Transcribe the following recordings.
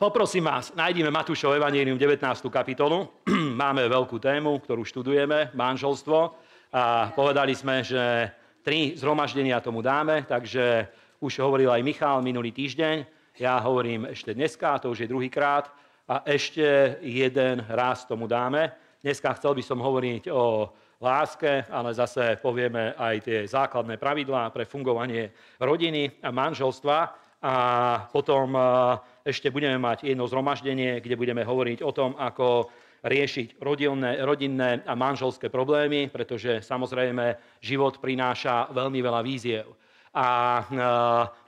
Poprosím vás, nájdime Matúšov Evangelium 19. kapitolu. Máme veľkú tému, ktorú študujeme, manželstvo. A povedali sme, že tri zhromaždenia tomu dáme, takže už hovoril aj Michal minulý týždeň. Ja hovorím ešte dneska, to už je druhýkrát. A ešte jeden raz tomu dáme. Dneska chcel by som hovoriť o láske, ale zase povieme aj tie základné pravidlá pre fungovanie rodiny a manželstva a potom ešte budeme mať jedno zhromaždenie, kde budeme hovoriť o tom, ako riešiť rodinné, rodinné a manželské problémy, pretože samozrejme život prináša veľmi veľa víziev. A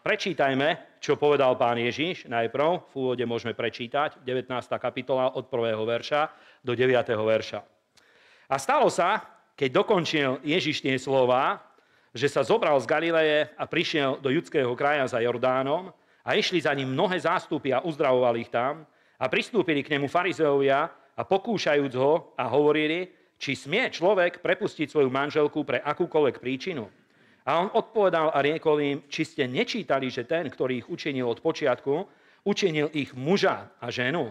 prečítajme, čo povedal pán Ježiš najprv. V úvode môžeme prečítať 19. kapitola od 1. verša do 9. verša. A stalo sa, keď dokončil Ježiš tie slova, že sa zobral z Galileje a prišiel do judského kraja za Jordánom a išli za ním mnohé zástupy a uzdravovali ich tam a pristúpili k nemu farizeovia a pokúšajúc ho a hovorili, či smie človek prepustiť svoju manželku pre akúkoľvek príčinu. A on odpovedal a riekol im, či ste nečítali, že ten, ktorý ich učinil od počiatku, učinil ich muža a ženu.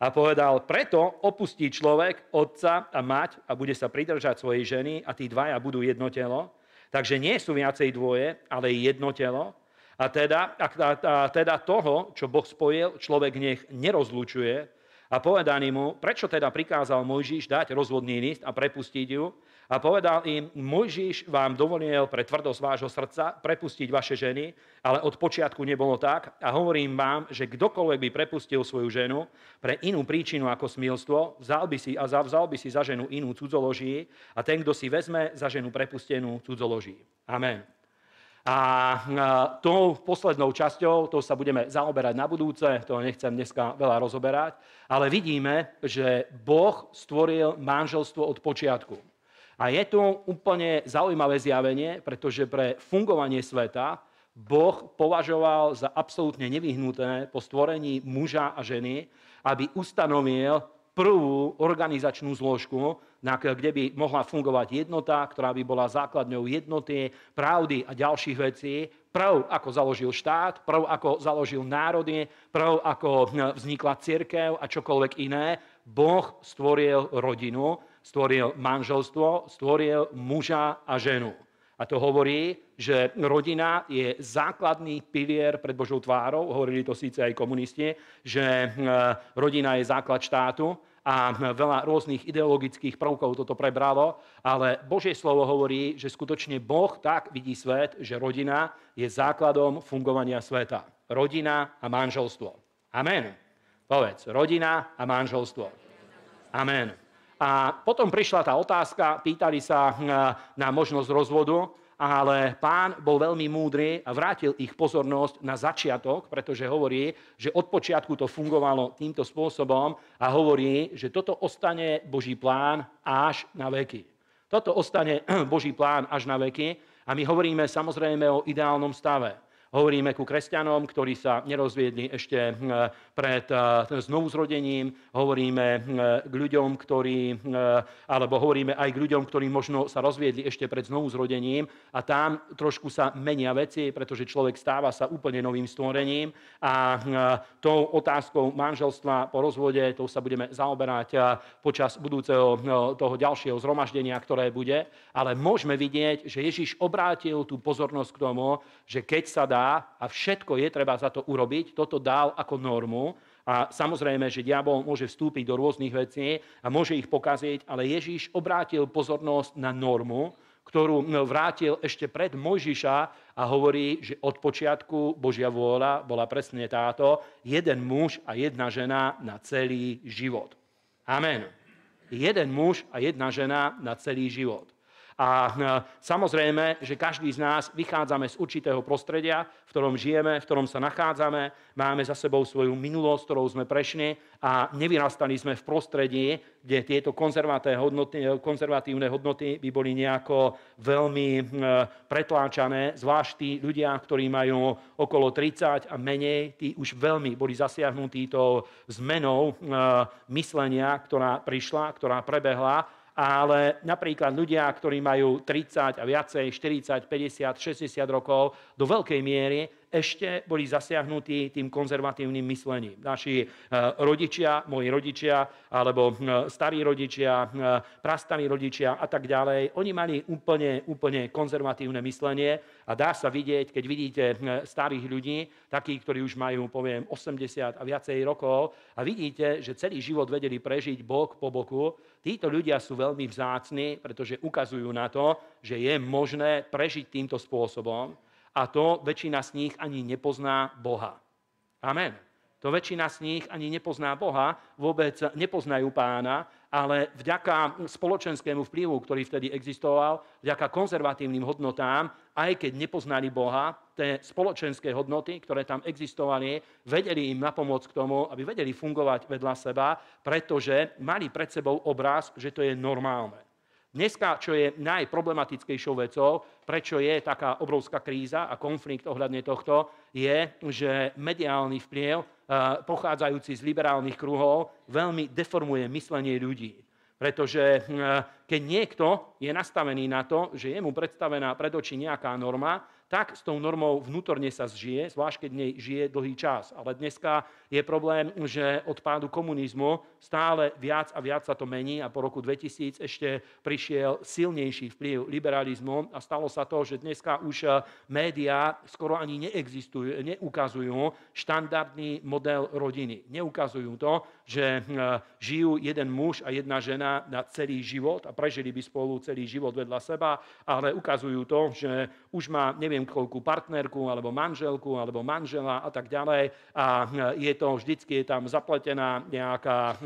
A povedal, preto opustí človek otca a mať a bude sa pridržať svojej ženy a tí dvaja budú jedno telo. Takže nie sú viacej dvoje, ale jedno telo. A teda, a, a teda toho, čo Boh spojil, človek nech nerozlučuje. A povedaný mu, prečo teda prikázal Mojžiš dať rozvodný list a prepustiť ju, a povedal im, Mojžiš vám dovolil pre tvrdosť vášho srdca prepustiť vaše ženy, ale od počiatku nebolo tak. A hovorím vám, že kdokoľvek by prepustil svoju ženu pre inú príčinu ako smilstvo, vzal by si a vzal by si za ženu inú cudzoloží a ten, kto si vezme za ženu prepustenú cudzoloží. Amen. A tou poslednou časťou, to sa budeme zaoberať na budúce, to nechcem dneska veľa rozoberať, ale vidíme, že Boh stvoril manželstvo od počiatku. A je to úplne zaujímavé zjavenie, pretože pre fungovanie sveta Boh považoval za absolútne nevyhnuté po stvorení muža a ženy, aby ustanovil prvú organizačnú zložku, kde by mohla fungovať jednota, ktorá by bola základňou jednoty, pravdy a ďalších vecí. Prv, ako založil štát, prv, ako založil národy, prv, ako vznikla cirkev a čokoľvek iné. Boh stvoril rodinu stvoril manželstvo, stvoril muža a ženu. A to hovorí, že rodina je základný pilier pred Božou tvárou. Hovorili to síce aj komunisti, že hm, rodina je základ štátu a veľa rôznych ideologických prvkov toto prebralo, ale Božie slovo hovorí, že skutočne Boh tak vidí svet, že rodina je základom fungovania sveta. Rodina a manželstvo. Amen. Povedz, rodina a manželstvo. Amen. A potom prišla tá otázka, pýtali sa hm, na možnosť rozvodu, ale pán bol veľmi múdry a vrátil ich pozornosť na začiatok, pretože hovorí, že od počiatku to fungovalo týmto spôsobom a hovorí, že toto ostane Boží plán až na veky. Toto ostane Boží plán až na veky a my hovoríme samozrejme o ideálnom stave. Hovoríme ku kresťanom, ktorí sa nerozviedli ešte hm, pred eh, znovuzrodením, hovoríme hm, k ľuďom, ktorí, alebo hovoríme aj k ľuďom, ktorí možno sa rozviedli ešte pred znovuzrodením. A tam trošku sa menia veci, pretože človek stáva sa úplne novým stvorením. A tou otázkou manželstva po rozvode, to sa budeme zaoberať eh, počas budúceho toho ďalšieho zhromaždenia, ktoré bude, ale môžeme vidieť, že Ježiš obrátil tú pozornosť k tomu, že keď sa dá dá a všetko je treba za to urobiť. Toto dal ako normu a samozrejme, že diabol môže vstúpiť do rôznych vecí a môže ich pokaziť, ale Ježiš obrátil pozornosť na normu, ktorú vrátil ešte pred Mojžiša a hovorí, že od počiatku Božia vôľa bola presne táto, jeden muž a jedna žena na celý život. Amen. Jeden muž a jedna žena na celý život. A e, samozrejme, že každý z nás vychádzame z určitého prostredia, v ktorom žijeme, v ktorom sa nachádzame, máme za sebou svoju minulosť, ktorou sme prešli a nevyrastali sme v prostredí, kde tieto hodnoty, konzervatívne hodnoty by boli nejako veľmi e, pretláčané, zvlášť tí ľudia, ktorí majú okolo 30 a menej, tí už veľmi boli zasiahnutí tou zmenou e, myslenia, ktorá prišla, ktorá prebehla ale napríklad ľudia, ktorí majú 30 a viacej, 40, 50, 60 rokov, do veľkej miery ešte boli zasiahnutí tým konzervatívnym myslením. Naši rodičia, moji rodičia, alebo starí rodičia, prastarí rodičia a tak ďalej, oni mali úplne, úplne konzervatívne myslenie a dá sa vidieť, keď vidíte starých ľudí, takých, ktorí už majú, poviem, 80 a viacej rokov a vidíte, že celý život vedeli prežiť bok po boku, títo ľudia sú veľmi vzácni, pretože ukazujú na to, že je možné prežiť týmto spôsobom a to väčšina z nich ani nepozná Boha. Amen. To väčšina z nich ani nepozná Boha, vôbec nepoznajú pána, ale vďaka spoločenskému vplyvu, ktorý vtedy existoval, vďaka konzervatívnym hodnotám, aj keď nepoznali Boha, tie spoločenské hodnoty, ktoré tam existovali, vedeli im napomôcť k tomu, aby vedeli fungovať vedľa seba, pretože mali pred sebou obraz, že to je normálne. Dneska, čo je najproblematickejšou vecou, prečo je taká obrovská kríza a konflikt ohľadne tohto, je, že mediálny vplyv, eh, pochádzajúci z liberálnych kruhov, veľmi deformuje myslenie ľudí. Pretože eh, keď niekto je nastavený na to, že je mu predstavená pred oči nejaká norma, tak s tou normou vnútorne sa zžije, zvlášť keď nej žije dlhý čas. Ale dneska je problém, že od pádu komunizmu stále viac a viac sa to mení a po roku 2000 ešte prišiel silnejší vplyv liberalizmu a stalo sa to, že dneska už eh, médiá skoro ani neexistujú, neukazujú štandardný model rodiny. Neukazujú to, že eh, žijú jeden muž a jedna žena na celý život a prežili by spolu celý život vedľa seba, ale ukazujú to, že už má neviem neviem koľkú partnerku, alebo manželku, alebo manžela a tak ďalej. A e, je to vždycky je tam zapletená nejaká e,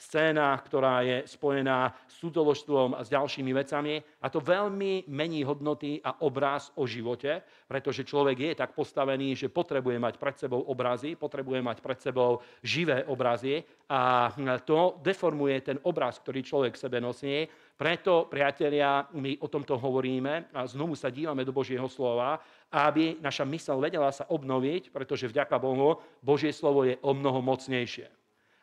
scéna, ktorá je spojená s cudzoložstvom a s ďalšími vecami. A to veľmi mení hodnoty a obraz o živote, pretože človek je tak postavený, že potrebuje mať pred sebou obrazy, potrebuje mať pred sebou živé obrazy a to deformuje ten obraz, ktorý človek v sebe nosí preto, priatelia, my o tomto hovoríme a znovu sa dívame do Božieho slova, aby naša mysel vedela sa obnoviť, pretože vďaka Bohu Božie slovo je o mnoho mocnejšie.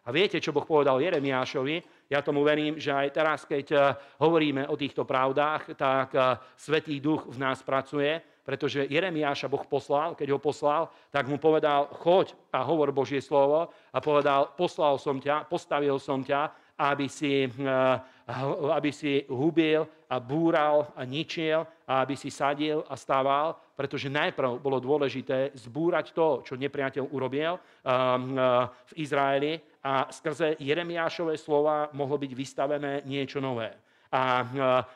A viete, čo Boh povedal Jeremiášovi? Ja tomu verím, že aj teraz, keď eh, hovoríme o týchto pravdách, tak eh, Svetý duch v nás pracuje, pretože Jeremiáša Boh poslal, keď ho poslal, tak mu povedal, choď a hovor Božie slovo a povedal, poslal som ťa, postavil som ťa, aby si eh, aby si hubil a búral a ničil a aby si sadil a stával, pretože najprv bolo dôležité zbúrať to, čo nepriateľ urobil um, uh, v Izraeli a skrze Jeremiášové slova mohlo byť vystavené niečo nové. A uh,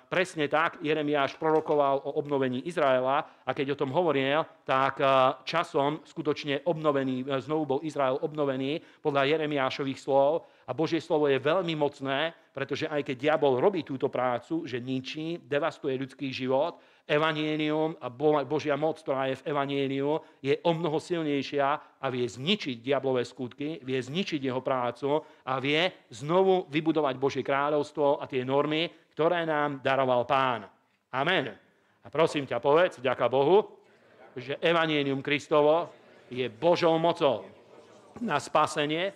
presne tak Jeremiáš prorokoval o obnovení Izraela a keď o tom hovoril, tak uh, časom skutočne obnovený, znovu bol Izrael obnovený podľa Jeremiášových slov. A Božie slovo je veľmi mocné, pretože aj keď diabol robí túto prácu, že ničí, devastuje ľudský život, evanielium a Božia moc, ktorá je v evanieliu, je o mnoho silnejšia a vie zničiť diablové skutky, vie zničiť jeho prácu a vie znovu vybudovať Božie kráľovstvo a tie normy, ktoré nám daroval Pán. Amen. A prosím ťa, povedz, ďaká Bohu, že evanielium Kristovo je Božou mocou na spasenie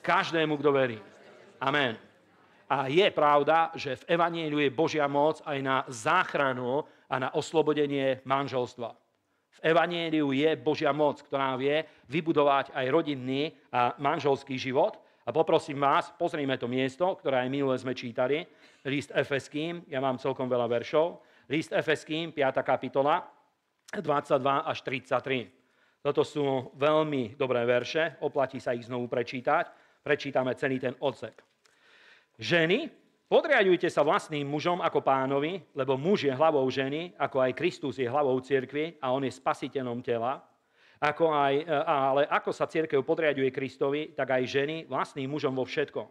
každému, kto verí. Amen. A je pravda, že v Evangeliu je Božia moc aj na záchranu a na oslobodenie manželstva. V Evangeliu je Božia moc, ktorá vie vybudovať aj rodinný a manželský život. A poprosím vás, pozrime to miesto, ktoré aj minule sme čítali, list Efeským, ja mám celkom veľa veršov, list Efeským, 5. kapitola, 22 až 33. Toto sú veľmi dobré verše, oplatí sa ich znovu prečítať prečítame celý ten odsek. Ženy, podriadujte sa vlastným mužom ako pánovi, lebo muž je hlavou ženy, ako aj Kristus je hlavou cirkvi a on je spasiteľom tela. Ako aj, e, ale ako sa cirkev podriaduje Kristovi, tak aj ženy vlastným mužom vo všetkom.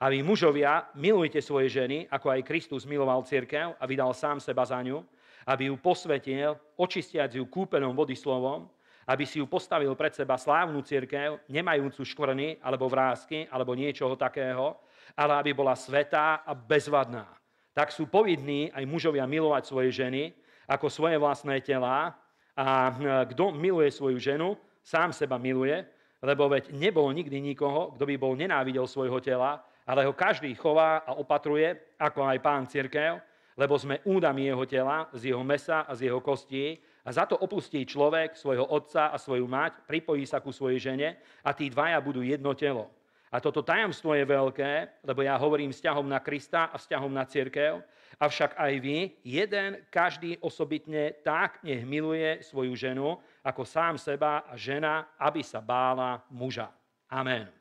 A vy mužovia, milujte svoje ženy, ako aj Kristus miloval cirkev a vydal sám seba za ňu, aby ju posvetil, očistiac ju kúpenom vody slovom, aby si ju postavil pred seba slávnu církev, nemajúcu škvrny alebo vrázky alebo niečoho takého, ale aby bola svetá a bezvadná. Tak sú povinní aj mužovia milovať svoje ženy ako svoje vlastné telá a hm, kto miluje svoju ženu, sám seba miluje, lebo veď nebol nikdy nikoho, kto by bol nenávidel svojho tela, ale ho každý chová a opatruje, ako aj pán církev, lebo sme údami jeho tela, z jeho mesa a z jeho kostí A za to opustí človek svojho otca a svoju mať, pripojí sa ku svojej žene a tí dvaja budú jedno telo. A toto tajomstvo je veľké, lebo ja hovorím vzťahom na Krista a vzťahom na církev, avšak aj vy, jeden, každý osobitne tak nech miluje svoju ženu, ako sám seba a žena, aby sa bála muža. Amen.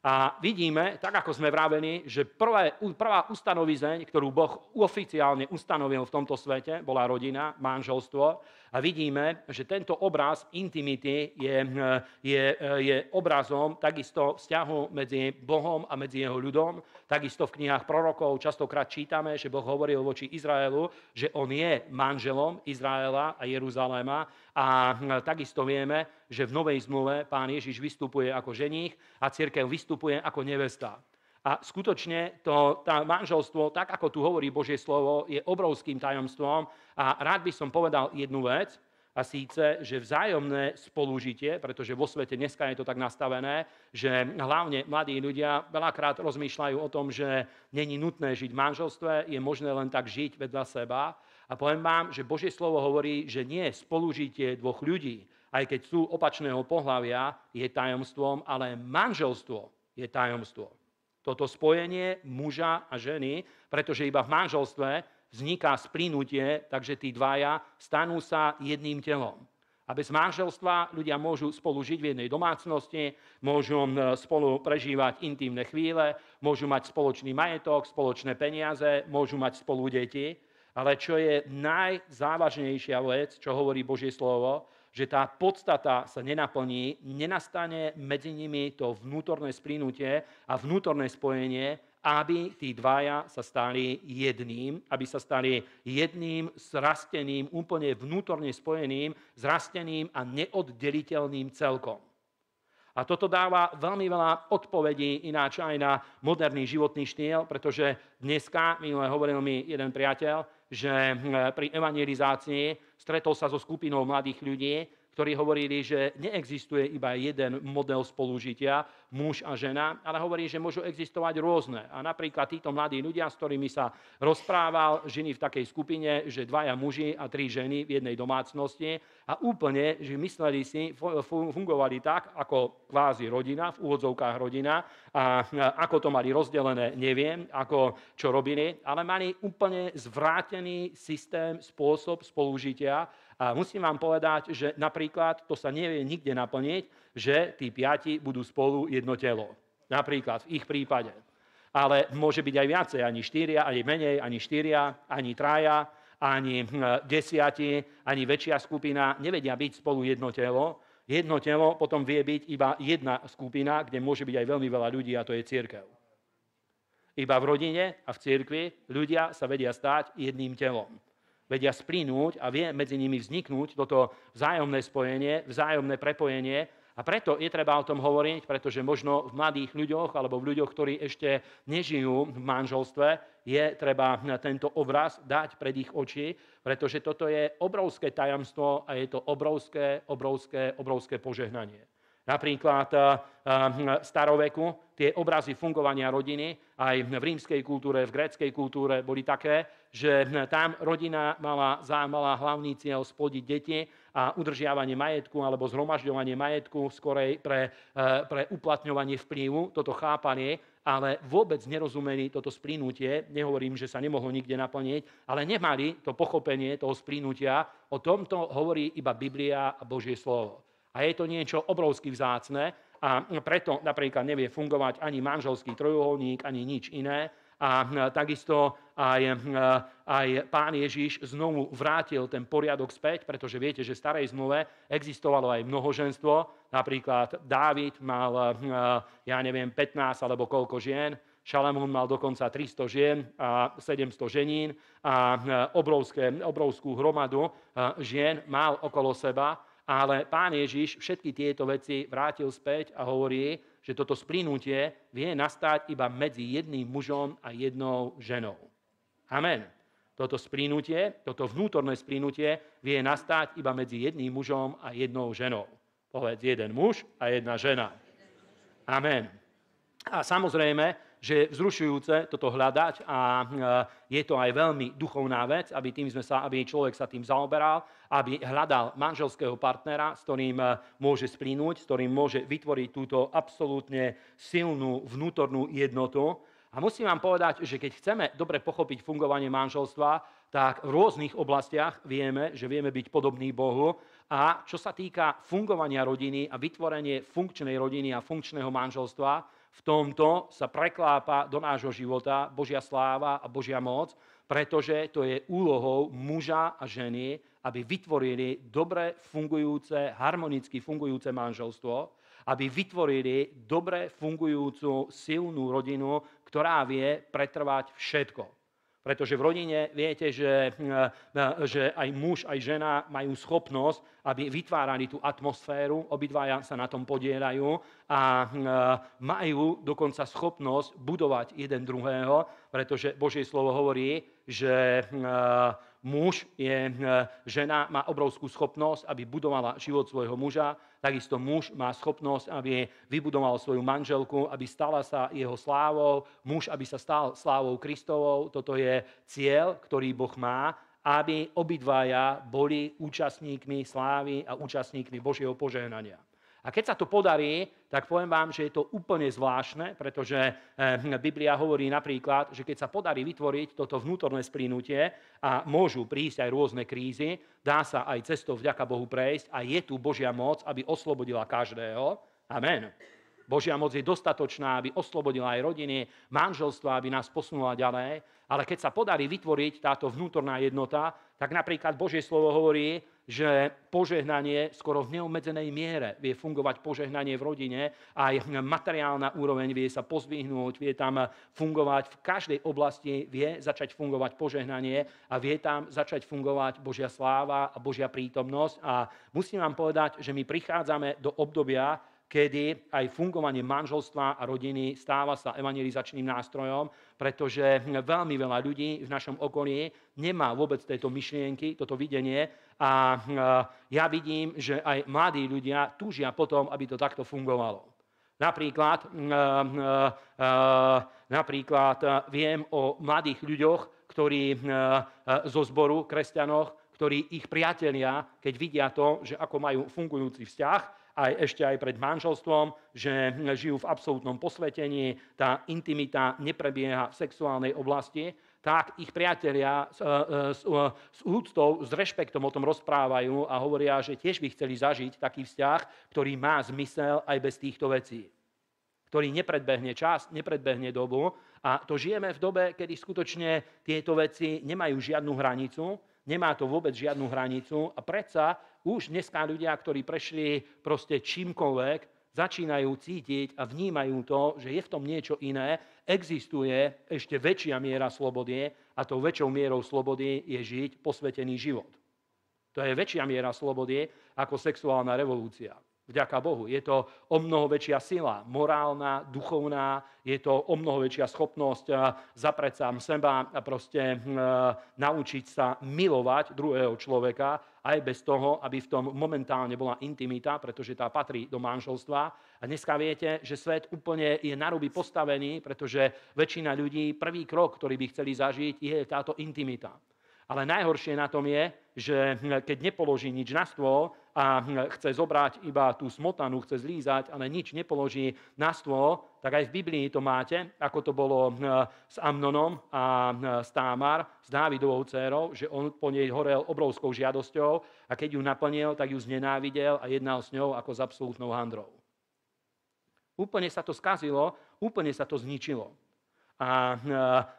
A vidíme, tak ako sme vravení, že prvé, prvá ustanovizeň, ktorú Boh oficiálne ustanovil v tomto svete, bola rodina, manželstvo. A vidíme, že tento obraz intimity je, je, je obrazom takisto vzťahu medzi Bohom a medzi jeho ľudom. Takisto v knihách prorokov častokrát čítame, že Boh hovoril voči Izraelu, že on je manželom Izraela a Jeruzaléma a takisto vieme, že v Novej zmluve pán Ježiš vystupuje ako ženích a církev vystupuje ako nevesta. A skutočne to, tá manželstvo, tak ako tu hovorí Božie slovo, je obrovským tajomstvom. A rád by som povedal jednu vec, a síce, že vzájomné spolužitie, pretože vo svete dneska je to tak nastavené, že hlavne mladí ľudia veľakrát rozmýšľajú o tom, že není nutné žiť v manželstve, je možné len tak žiť vedľa seba. A poviem vám, že Božie slovo hovorí, že nie spolužitie dvoch ľudí, aj keď sú opačného pohľavia, je tajomstvom, ale manželstvo je tajomstvo. Toto spojenie muža a ženy, pretože iba v manželstve vzniká splínutie, takže tí dvaja stanú sa jedným telom. A bez manželstva ľudia môžu spolu žiť v jednej domácnosti, môžu spolu prežívať intimné chvíle, môžu mať spoločný majetok, spoločné peniaze, môžu mať spolu deti, ale čo je najzávažnejšia vec, čo hovorí Božie slovo, že tá podstata sa nenaplní, nenastane medzi nimi to vnútorné splínutie a vnútorné spojenie, aby tí dvaja sa stali jedným, aby sa stali jedným zrasteným, úplne vnútorne spojeným, zrasteným a neoddeliteľným celkom. A toto dáva veľmi veľa odpovedí ináč aj na moderný životný štýl, pretože dneska, minule hovoril mi jeden priateľ, že hm, pri evangelizácii stretol sa so skupinou mladých ľudí, ktorí hovorili, že neexistuje iba jeden model spolužitia, muž a žena, ale hovorí, že môžu existovať rôzne. A napríklad títo mladí ľudia, s ktorými sa rozprával, ženy v takej skupine, že dvaja muži a tri ženy v jednej domácnosti a úplne, že mysleli si, fungovali tak, ako kvázi rodina, v úvodzovkách rodina a ako to mali rozdelené, neviem, ako čo robili, ale mali úplne zvrátený systém, spôsob spolužitia a musím vám povedať, že napríklad to sa nevie nikde naplniť, že tí piati budú spolu jedno telo. Napríklad v ich prípade. Ale môže byť aj viacej, ani štyria, ani menej, ani štyria, ani traja, ani hm, desiati, ani väčšia skupina nevedia byť spolu jedno telo. Jedno telo potom vie byť iba jedna skupina, kde môže byť aj veľmi veľa ľudí a to je církev. Iba v rodine a v církvi ľudia sa vedia stať jedným telom vedia splínuť a vie medzi nimi vzniknúť toto vzájomné spojenie, vzájomné prepojenie. A preto je treba o tom hovoriť, pretože možno v mladých ľuďoch alebo v ľuďoch, ktorí ešte nežijú v manželstve, je treba tento obraz dať pred ich oči, pretože toto je obrovské tajomstvo a je to obrovské, obrovské, obrovské požehnanie. Napríklad eh, v staroveku tie obrazy fungovania rodiny aj v rímskej kultúre, v gréckej kultúre boli také, že tam rodina mala, mala hlavný cieľ splodiť deti a udržiavanie majetku alebo zhromažďovanie majetku skorej pre, eh, pre uplatňovanie vplyvu, toto chápanie, ale vôbec nerozumeli toto splínutie, nehovorím, že sa nemohlo nikde naplniť, ale nemali to pochopenie toho splínutia, o tomto hovorí iba Biblia a Božie slovo. A je to niečo obrovsky vzácne a preto napríklad nevie fungovať ani manželský trojuholník, ani nič iné. A takisto aj, aj pán Ježiš znovu vrátil ten poriadok späť, pretože viete, že v starej zmluve existovalo aj mnohoženstvo. Napríklad Dávid mal, ja neviem, 15 alebo koľko žien, Šalamún mal dokonca 300 žien a 700 ženín a obrovské, obrovskú hromadu žien mal okolo seba ale pán Ježiš všetky tieto veci vrátil späť a hovorí, že toto splinutie vie nastať iba medzi jedným mužom a jednou ženou. Amen. Toto splinutie, toto vnútorné splinutie vie nastať iba medzi jedným mužom a jednou ženou. Povedz jeden muž a jedna žena. Amen. A samozrejme, že je vzrušujúce toto hľadať a je to aj veľmi duchovná vec, aby, tým sme sa, aby človek sa tým zaoberal, aby hľadal manželského partnera, s ktorým môže splínuť, s ktorým môže vytvoriť túto absolútne silnú vnútornú jednotu. A musím vám povedať, že keď chceme dobre pochopiť fungovanie manželstva, tak v rôznych oblastiach vieme, že vieme byť podobní Bohu. A čo sa týka fungovania rodiny a vytvorenie funkčnej rodiny a funkčného manželstva, v tomto sa preklápa do nášho života Božia sláva a Božia moc, pretože to je úlohou muža a ženy, aby vytvorili dobre fungujúce, harmonicky fungujúce manželstvo, aby vytvorili dobre fungujúcu silnú rodinu, ktorá vie pretrvať všetko. Pretože v rodine viete, že, e, že aj muž, aj žena majú schopnosť, aby vytvárali tú atmosféru, obidvaja sa na tom podielajú a e, majú dokonca schopnosť budovať jeden druhého, pretože Božie slovo hovorí, že e, muž je, žena má obrovskú schopnosť, aby budovala život svojho muža, Takisto muž má schopnosť, aby vybudoval svoju manželku, aby stala sa jeho slávou, muž, aby sa stal slávou Kristovou. Toto je cieľ, ktorý Boh má, aby obidvaja boli účastníkmi slávy a účastníkmi Božieho požehnania. A keď sa to podarí, tak poviem vám, že je to úplne zvláštne, pretože eh, Biblia hovorí napríklad, že keď sa podarí vytvoriť toto vnútorné splínutie a môžu prísť aj rôzne krízy, dá sa aj cestou vďaka Bohu prejsť a je tu Božia moc, aby oslobodila každého. Amen. Božia moc je dostatočná, aby oslobodila aj rodiny, manželstva, aby nás posunula ďalej. Ale keď sa podarí vytvoriť táto vnútorná jednota, tak napríklad Božie slovo hovorí, že požehnanie skoro v neobmedzenej miere vie fungovať požehnanie v rodine, aj materiálna úroveň vie sa pozvihnúť, vie tam fungovať v každej oblasti, vie začať fungovať požehnanie a vie tam začať fungovať Božia sláva a Božia prítomnosť. A musím vám povedať, že my prichádzame do obdobia, kedy aj fungovanie manželstva a rodiny stáva sa evangelizačným nástrojom, pretože veľmi veľa ľudí v našom okolí nemá vôbec tejto myšlienky, toto videnie a ja vidím, že aj mladí ľudia túžia potom, aby to takto fungovalo. Napríklad, napríklad viem o mladých ľuďoch, ktorí zo zboru, kresťanoch, ktorí ich priatelia, keď vidia to, že ako majú fungujúci vzťah, aj ešte aj pred manželstvom, že žijú v absolútnom posvetení, tá intimita neprebieha v sexuálnej oblasti, tak ich priatelia s, e, s, e, s úctou, s rešpektom o tom rozprávajú a hovoria, že tiež by chceli zažiť taký vzťah, ktorý má zmysel aj bez týchto vecí ktorý nepredbehne čas, nepredbehne dobu. A to žijeme v dobe, kedy skutočne tieto veci nemajú žiadnu hranicu, nemá to vôbec žiadnu hranicu a predsa už dneska ľudia, ktorí prešli proste čímkoľvek, začínajú cítiť a vnímajú to, že je v tom niečo iné, existuje ešte väčšia miera slobody a tou väčšou mierou slobody je žiť posvetený život. To je väčšia miera slobody ako sexuálna revolúcia. Vďaka Bohu. Je to o mnoho väčšia sila, morálna, duchovná, je to o mnoho väčšia schopnosť eh, zapreť sám seba a proste e, naučiť sa milovať druhého človeka, aj bez toho, aby v tom momentálne bola intimita, pretože tá patrí do manželstva. A dneska viete, že svet úplne je naruby postavený, pretože väčšina ľudí prvý krok, ktorý by chceli zažiť, je táto intimita. Ale najhoršie na tom je, že keď nepoloží nič na stôl a chce zobrať iba tú smotanu, chce zlízať, ale nič nepoloží na stôl, tak aj v Biblii to máte, ako to bolo s Amnonom a s Támar, s Dávidovou dcerou, že on po nej horel obrovskou žiadosťou a keď ju naplnil, tak ju znenávidel a jednal s ňou ako s absolútnou handrou. Úplne sa to skazilo, úplne sa to zničilo. A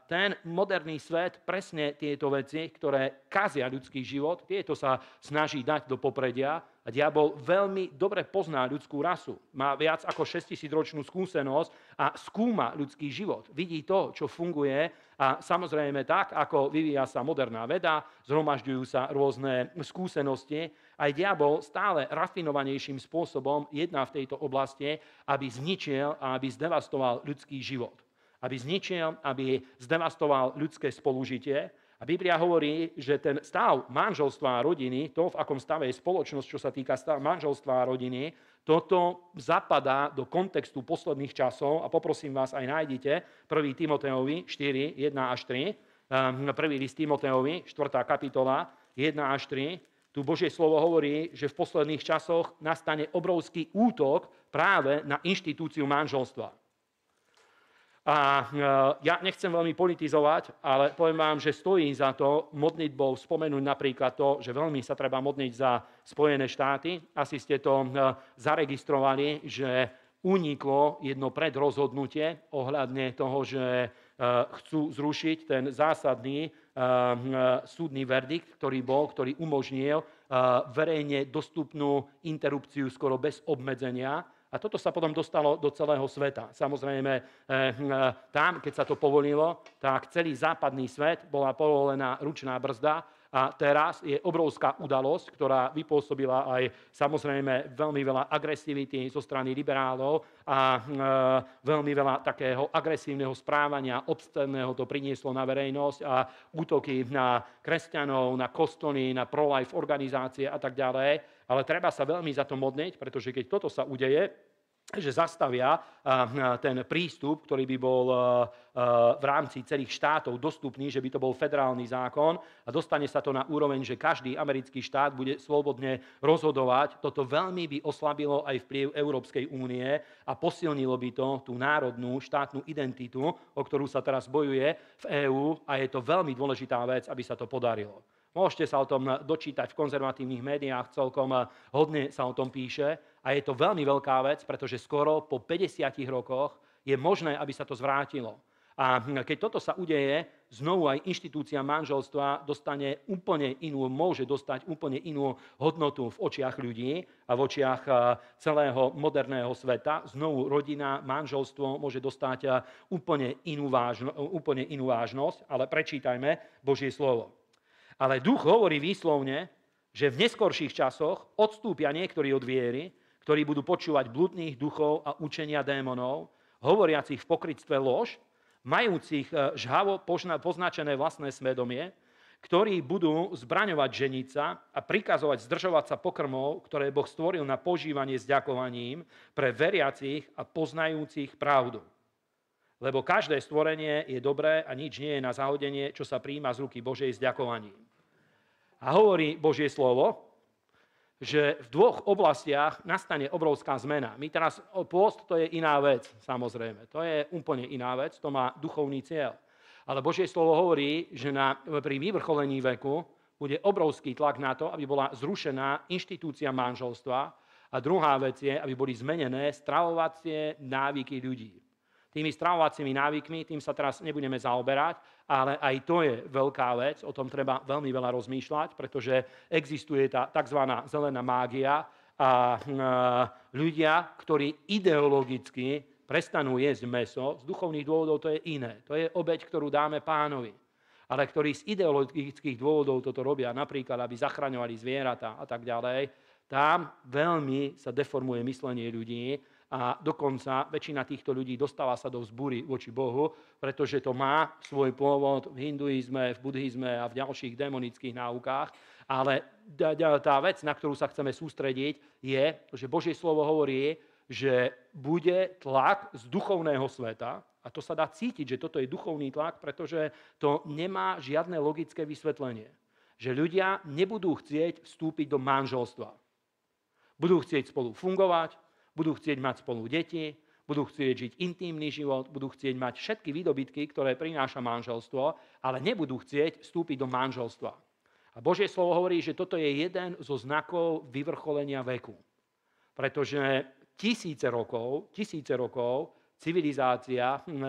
ten moderný svet presne tieto veci, ktoré kazia ľudský život, tieto sa snaží dať do popredia. A diabol veľmi dobre pozná ľudskú rasu. Má viac ako 6000 ročnú skúsenosť a skúma ľudský život. Vidí to, čo funguje a samozrejme tak, ako vyvíja sa moderná veda, zhromažďujú sa rôzne skúsenosti, aj diabol stále rafinovanejším spôsobom jedná v tejto oblasti, aby zničil a aby zdevastoval ľudský život aby zničil, aby zdevastoval ľudské spolužitie. A Biblia hovorí, že ten stav manželstva a rodiny, to, v akom stave je spoločnosť, čo sa týka stav manželstva a rodiny, Toto zapadá do kontextu posledných časov a poprosím vás aj nájdite 1. Timoteovi 4, 1 až 3, ehm, prvý list Timoteovi, 4. kapitola, 1 až 3. Tu Božie slovo hovorí, že v posledných časoch nastane obrovský útok práve na inštitúciu manželstva. A e, ja nechcem veľmi politizovať, ale poviem vám, že stojí za to modlitbou spomenúť napríklad to, že veľmi sa treba modliť za Spojené štáty. Asi ste to e, zaregistrovali, že uniklo jedno predrozhodnutie ohľadne toho, že e, chcú zrušiť ten zásadný súdny verdikt, ktorý bol, ktorý umožnil verejne dostupnú interrupciu skoro bez obmedzenia a toto sa potom dostalo do celého sveta. Samozrejme, eh, eh, tam, keď sa to povolilo, tak celý západný svet bola povolená ručná brzda a teraz je obrovská udalosť, ktorá vypôsobila aj samozrejme veľmi veľa agresivity zo strany liberálov a e, veľmi veľa takého agresívneho správania, obscenného to prinieslo na verejnosť a útoky na kresťanov, na kostoly, na pro-life organizácie a tak ďalej. Ale treba sa veľmi za to modniť, pretože keď toto sa udeje, že zastavia ten prístup, ktorý by bol v rámci celých štátov dostupný, že by to bol federálny zákon a dostane sa to na úroveň, že každý americký štát bude slobodne rozhodovať. Toto veľmi by oslabilo aj vplyv Európskej únie a posilnilo by to tú národnú štátnu identitu, o ktorú sa teraz bojuje v EÚ a je to veľmi dôležitá vec, aby sa to podarilo. Môžete sa o tom dočítať v konzervatívnych médiách, celkom hodne sa o tom píše a je to veľmi veľká vec, pretože skoro po 50 rokoch je možné, aby sa to zvrátilo. A keď toto sa udeje, znovu aj inštitúcia manželstva dostane úplne inú, môže dostať úplne inú hodnotu v očiach ľudí a v očiach celého moderného sveta. Znovu rodina, manželstvo môže dostať úplne inú, vážno, úplne inú vážnosť, ale prečítajme Božie slovo. Ale duch hovorí výslovne, že v neskorších časoch odstúpia niektorí od viery, ktorí budú počúvať bludných duchov a učenia démonov, hovoriacich v pokrytstve lož, majúcich e, žhavo poznačené vlastné svedomie, ktorí budú zbraňovať ženica a prikazovať zdržovať sa pokrmov, ktoré Boh stvoril na požívanie s ďakovaním pre veriacich a poznajúcich pravdu. Lebo každé stvorenie je dobré a nič nie je na zahodenie, čo sa príjma z ruky Božej s ďakovaním. A hovorí Božie slovo, že v dvoch oblastiach nastane obrovská zmena. My teraz, pôst to je iná vec, samozrejme. To je úplne iná vec, to má duchovný cieľ. Ale Božie slovo hovorí, že na, pri vyvrcholení veku bude obrovský tlak na to, aby bola zrušená inštitúcia manželstva. A druhá vec je, aby boli zmenené stravovacie návyky ľudí tými stravovacími návykmi, tým sa teraz nebudeme zaoberať, ale aj to je veľká vec, o tom treba veľmi veľa rozmýšľať, pretože existuje tá tzv. zelená mágia a ľudia, ktorí ideologicky prestanú jesť meso, z duchovných dôvodov to je iné. To je obeď, ktorú dáme pánovi. Ale ktorí z ideologických dôvodov toto robia, napríklad, aby zachraňovali zvieratá a tak ďalej, tam veľmi sa deformuje myslenie ľudí a dokonca väčšina týchto ľudí dostáva sa do vzbúry voči Bohu, pretože to má svoj pôvod v hinduizme, v buddhizme a v ďalších demonických náukách. Ale tá vec, na ktorú sa chceme sústrediť, je, že Božie slovo hovorí, že bude tlak z duchovného sveta, a to sa dá cítiť, že toto je duchovný tlak, pretože to nemá žiadne logické vysvetlenie. Že ľudia nebudú chcieť vstúpiť do manželstva. Budú chcieť spolu fungovať, budú chcieť mať spolu deti, budú chcieť žiť intímny život, budú chcieť mať všetky výdobytky, ktoré prináša manželstvo, ale nebudú chcieť vstúpiť do manželstva. A Božie slovo hovorí, že toto je jeden zo znakov vyvrcholenia veku. Pretože tisíce rokov, tisíce rokov civilizácia hm,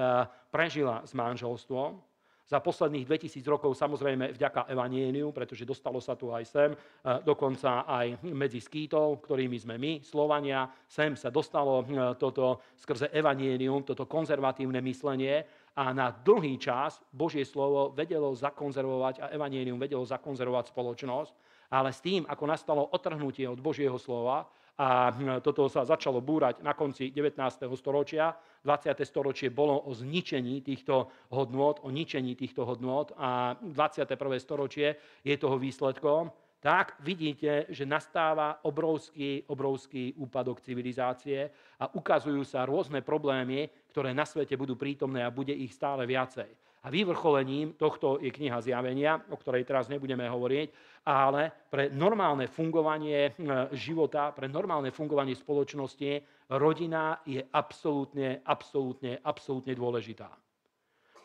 prežila s manželstvom, za posledných 2000 rokov samozrejme vďaka Evanieniu, pretože dostalo sa tu aj sem, e, dokonca aj medzi skýtov, ktorými sme my, Slovania, sem sa dostalo e, toto skrze Evanienium, toto konzervatívne myslenie a na dlhý čas Božie slovo vedelo zakonzervovať a Evanienium vedelo zakonzervovať spoločnosť, ale s tým, ako nastalo otrhnutie od Božieho slova, a hm, toto sa začalo búrať na konci 19. storočia. 20. storočie bolo o zničení týchto hodnôt, o ničení týchto hodnôt a 21. storočie je toho výsledkom. tak vidíte, že nastáva obrovský, obrovský úpadok civilizácie a ukazujú sa rôzne problémy, ktoré na svete budú prítomné a bude ich stále viacej. A vyvrcholením tohto je kniha Zjavenia, o ktorej teraz nebudeme hovoriť, ale pre normálne fungovanie e, života, pre normálne fungovanie spoločnosti rodina je absolútne, absolútne, absolútne dôležitá.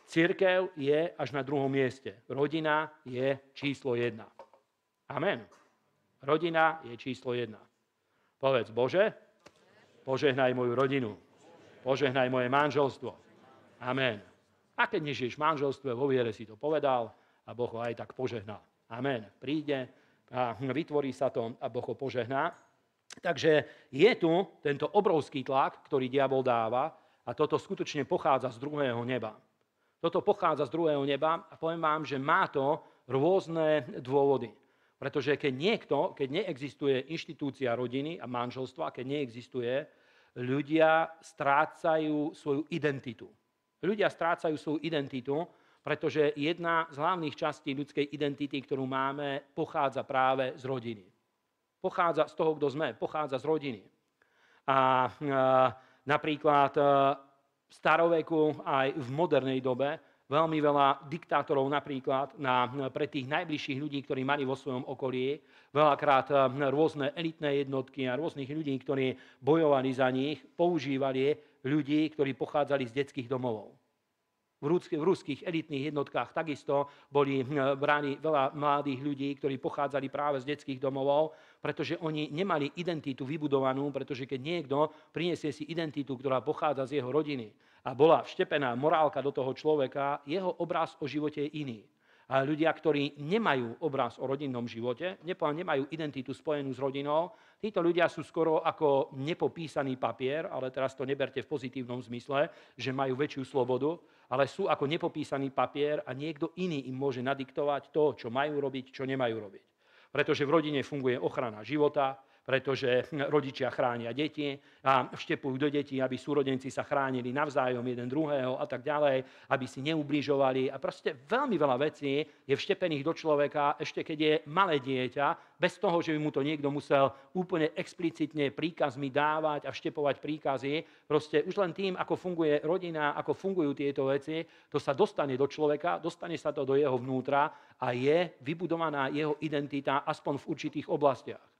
Církev je až na druhom mieste. Rodina je číslo jedna. Amen. Rodina je číslo jedna. Povedz, Bože, požehnaj moju rodinu. Požehnaj moje manželstvo. Amen. A keď nežiješ v manželstve, vo viere si to povedal a Boh ho aj tak požehná. Amen. Príde a vytvorí sa to a Boh ho požehná. Takže je tu tento obrovský tlak, ktorý diabol dáva a toto skutočne pochádza z druhého neba. Toto pochádza z druhého neba a poviem vám, že má to rôzne dôvody. Pretože keď niekto, keď neexistuje inštitúcia rodiny a manželstva, keď neexistuje, ľudia strácajú svoju identitu. Ľudia strácajú svoju identitu, pretože jedna z hlavných častí ľudskej identity, ktorú máme, pochádza práve z rodiny. Pochádza z toho, kto sme, pochádza z rodiny. A, napríklad v staroveku aj v modernej dobe veľmi veľa diktátorov napríklad na, pre tých najbližších ľudí, ktorí mali vo svojom okolí, veľakrát eh, rôzne elitné jednotky a rôznych ľudí, ktorí bojovali za nich, používali ľudí, ktorí pochádzali z detských domovov. V ruských elitných jednotkách takisto boli hm, bráni veľa mladých ľudí, ktorí pochádzali práve z detských domovov, pretože oni nemali identitu vybudovanú, pretože keď niekto priniesie si identitu, ktorá pochádza z jeho rodiny a bola vštepená morálka do toho človeka, jeho obraz o živote je iný ľudia, ktorí nemajú obraz o rodinnom živote, nemajú identitu spojenú s rodinou, títo ľudia sú skoro ako nepopísaný papier, ale teraz to neberte v pozitívnom zmysle, že majú väčšiu slobodu, ale sú ako nepopísaný papier a niekto iný im môže nadiktovať to, čo majú robiť, čo nemajú robiť. Pretože v rodine funguje ochrana života, pretože rodičia chránia deti a vštepujú do detí, aby súrodenci sa chránili navzájom jeden druhého a tak ďalej, aby si neubližovali. A proste veľmi veľa vecí je vštepených do človeka, ešte keď je malé dieťa, bez toho, že by mu to niekto musel úplne explicitne príkazmi dávať a vštepovať príkazy. Proste už len tým, ako funguje rodina, ako fungujú tieto veci, to sa dostane do človeka, dostane sa to do jeho vnútra a je vybudovaná jeho identita aspoň v určitých oblastiach.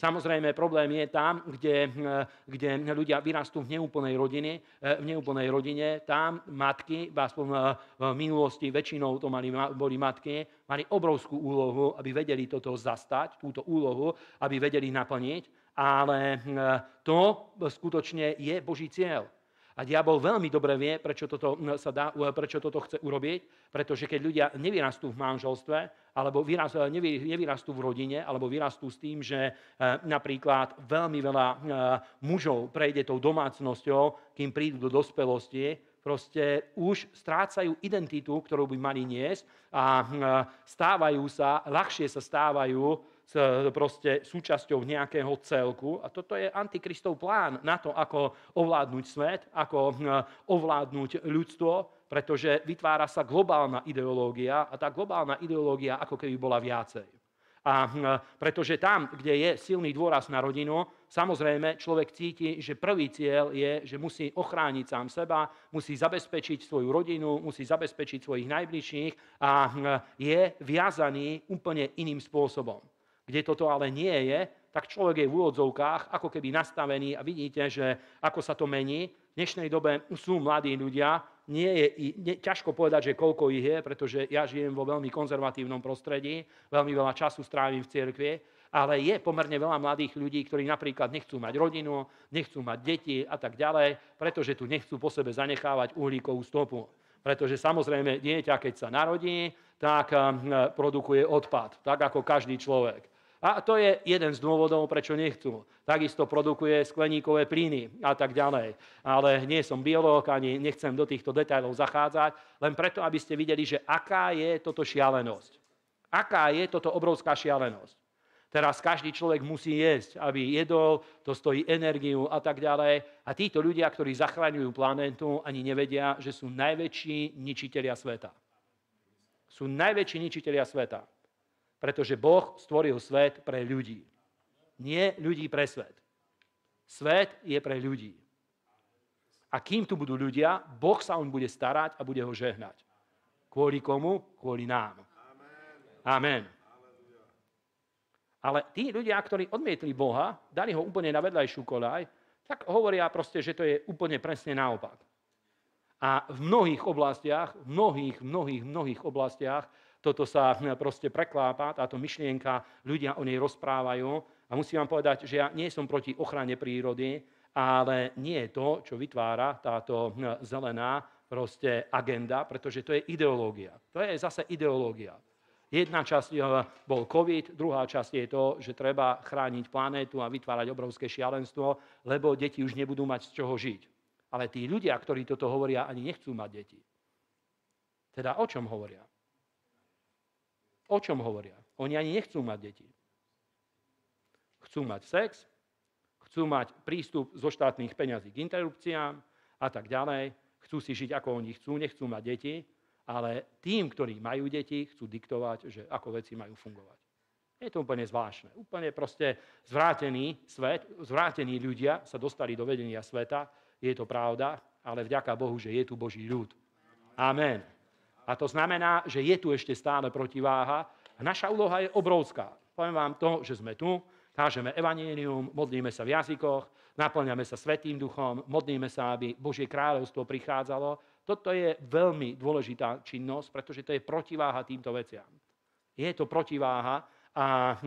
Samozrejme, problém je tam, kde, eh, kde ľudia vyrastú v neúplnej, rodine, eh, v neúplnej rodine. Tam matky, aspoň eh, v minulosti väčšinou to mali, boli matky, mali obrovskú úlohu, aby vedeli toto zastať, túto úlohu, aby vedeli naplniť. Ale to skutočne je Boží cieľ. A diabol veľmi dobre vie, prečo toto, sa dá, prečo toto chce urobiť, pretože keď ľudia nevyrastú v manželstve, alebo nevyrastú v rodine, alebo vyrastú s tým, že e, napríklad veľmi veľa e, mužov prejde tou domácnosťou, kým prídu do dospelosti, proste už strácajú identitu, ktorú by mali niesť a e, stávajú sa, ľahšie sa stávajú proste súčasťou nejakého celku. A toto je antikristov plán na to, ako ovládnuť svet, ako hm, ovládnuť ľudstvo, pretože vytvára sa globálna ideológia a tá globálna ideológia ako keby bola viacej. A hm, pretože tam, kde je silný dôraz na rodinu, samozrejme človek cíti, že prvý cieľ je, že musí ochrániť sám seba, musí zabezpečiť svoju rodinu, musí zabezpečiť svojich najbližších a hm, je viazaný úplne iným spôsobom. Kde toto ale nie je, tak človek je v úvodzovkách ako keby nastavený a vidíte, že ako sa to mení. V dnešnej dobe sú mladí ľudia, nie je nie, ťažko povedať, že koľko ich je, pretože ja žijem vo veľmi konzervatívnom prostredí, veľmi veľa času strávim v cirkvi, ale je pomerne veľa mladých ľudí, ktorí napríklad nechcú mať rodinu, nechcú mať deti a tak ďalej, pretože tu nechcú po sebe zanechávať uhlíkovú stopu. Pretože samozrejme dieťa, keď sa narodí, tak hm, produkuje odpad, tak ako každý človek. A to je jeden z dôvodov, prečo nechcú. Takisto produkuje skleníkové plyny a tak ďalej. Ale nie som biológ, ani nechcem do týchto detailov zachádzať, len preto, aby ste videli, že aká je toto šialenosť. Aká je toto obrovská šialenosť. Teraz každý človek musí jesť, aby jedol, to stojí energiu a tak ďalej. A títo ľudia, ktorí zachraňujú planétu, ani nevedia, že sú najväčší ničitelia sveta. Sú najväčší ničitelia sveta. Pretože Boh stvoril svet pre ľudí. Nie ľudí pre svet. Svet je pre ľudí. A kým tu budú ľudia, Boh sa on bude starať a bude ho žehnať. Kvôli komu? Kvôli nám. Amen. Ale tí ľudia, ktorí odmietli Boha, dali ho úplne na vedľajšiu kolaj, tak hovoria proste, že to je úplne presne naopak. A v mnohých oblastiach, v mnohých, mnohých, mnohých oblastiach toto sa proste preklápa, táto myšlienka, ľudia o nej rozprávajú. A musím vám povedať, že ja nie som proti ochrane prírody, ale nie je to, čo vytvára táto zelená proste agenda, pretože to je ideológia. To je zase ideológia. Jedna časť eh, bol COVID, druhá časť je to, že treba chrániť planétu a vytvárať obrovské šialenstvo, lebo deti už nebudú mať z čoho žiť. Ale tí ľudia, ktorí toto hovoria, ani nechcú mať deti. Teda o čom hovoria? O čom hovoria? Oni ani nechcú mať deti. Chcú mať sex, chcú mať prístup zo štátnych peňazí k interrupciám a tak ďalej. Chcú si žiť, ako oni chcú, nechcú mať deti ale tým, ktorí majú deti, chcú diktovať, že ako veci majú fungovať. Je to úplne zvláštne. Úplne proste zvrátený svet, zvrátení ľudia sa dostali do vedenia sveta. Je to pravda, ale vďaka Bohu, že je tu Boží ľud. Amen. A to znamená, že je tu ešte stále protiváha a naša úloha je obrovská. Poviem vám to, že sme tu, kážeme evanílium, modlíme sa v jazykoch, naplňame sa Svetým duchom, modlíme sa, aby Božie kráľovstvo prichádzalo toto je veľmi dôležitá činnosť, pretože to je protiváha týmto veciam. Je to protiváha a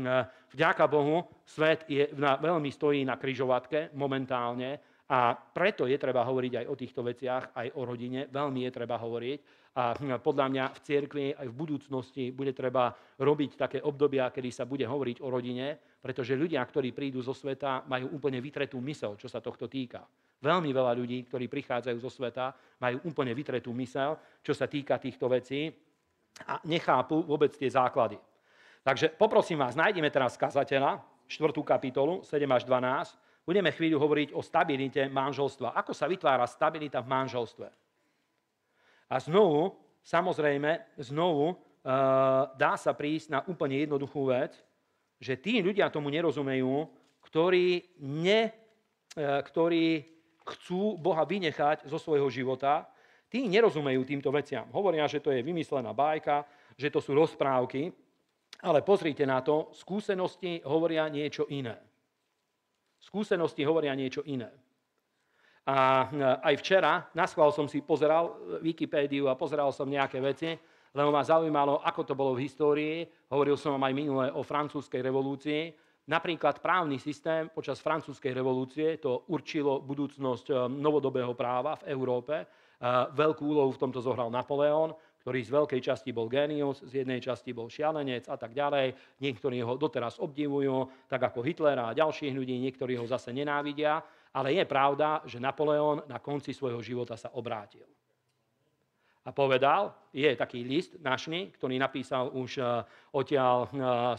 vďaka Bohu svet je, veľmi stojí na kryžovatke momentálne a preto je treba hovoriť aj o týchto veciach, aj o rodine. Veľmi je treba hovoriť. A podľa mňa v cirkvi aj v budúcnosti bude treba robiť také obdobia, kedy sa bude hovoriť o rodine, pretože ľudia, ktorí prídu zo sveta, majú úplne vytretú mysel, čo sa tohto týka. Veľmi veľa ľudí, ktorí prichádzajú zo sveta, majú úplne vytretú mysel, čo sa týka týchto vecí a nechápu vôbec tie základy. Takže poprosím vás, nájdeme teraz kazateľa, 4. kapitolu, 7 až 12. Budeme chvíľu hovoriť o stabilite manželstva. Ako sa vytvára stabilita v manželstve. A znovu, samozrejme, znovu e, dá sa prísť na úplne jednoduchú vec, že tí ľudia tomu nerozumejú, ktorí, ne, e, ktorí chcú Boha vynechať zo svojho života, tí nerozumejú týmto veciam. Hovoria, že to je vymyslená bajka, že to sú rozprávky, ale pozrite na to, skúsenosti hovoria niečo iné. Skúsenosti hovoria niečo iné. A aj včera, na schvál som si pozeral Wikipédiu a pozeral som nejaké veci, lebo ma zaujímalo, ako to bolo v histórii. Hovoril som vám aj minule o francúzskej revolúcii Napríklad právny systém počas francúzskej revolúcie to určilo budúcnosť eh, novodobého práva v Európe. Veľkú úlohu v tomto zohral Napoleon, ktorý z veľkej časti bol génius, z jednej časti bol šialenec a tak ďalej. Niektorí ho doteraz obdivujú, tak ako Hitlera a ďalších ľudí, niektorí ho zase nenávidia. Ale je pravda, že Napoleon na konci svojho života sa obrátil. A povedal, je taký list našný, ktorý napísal už e, odtiaľ e,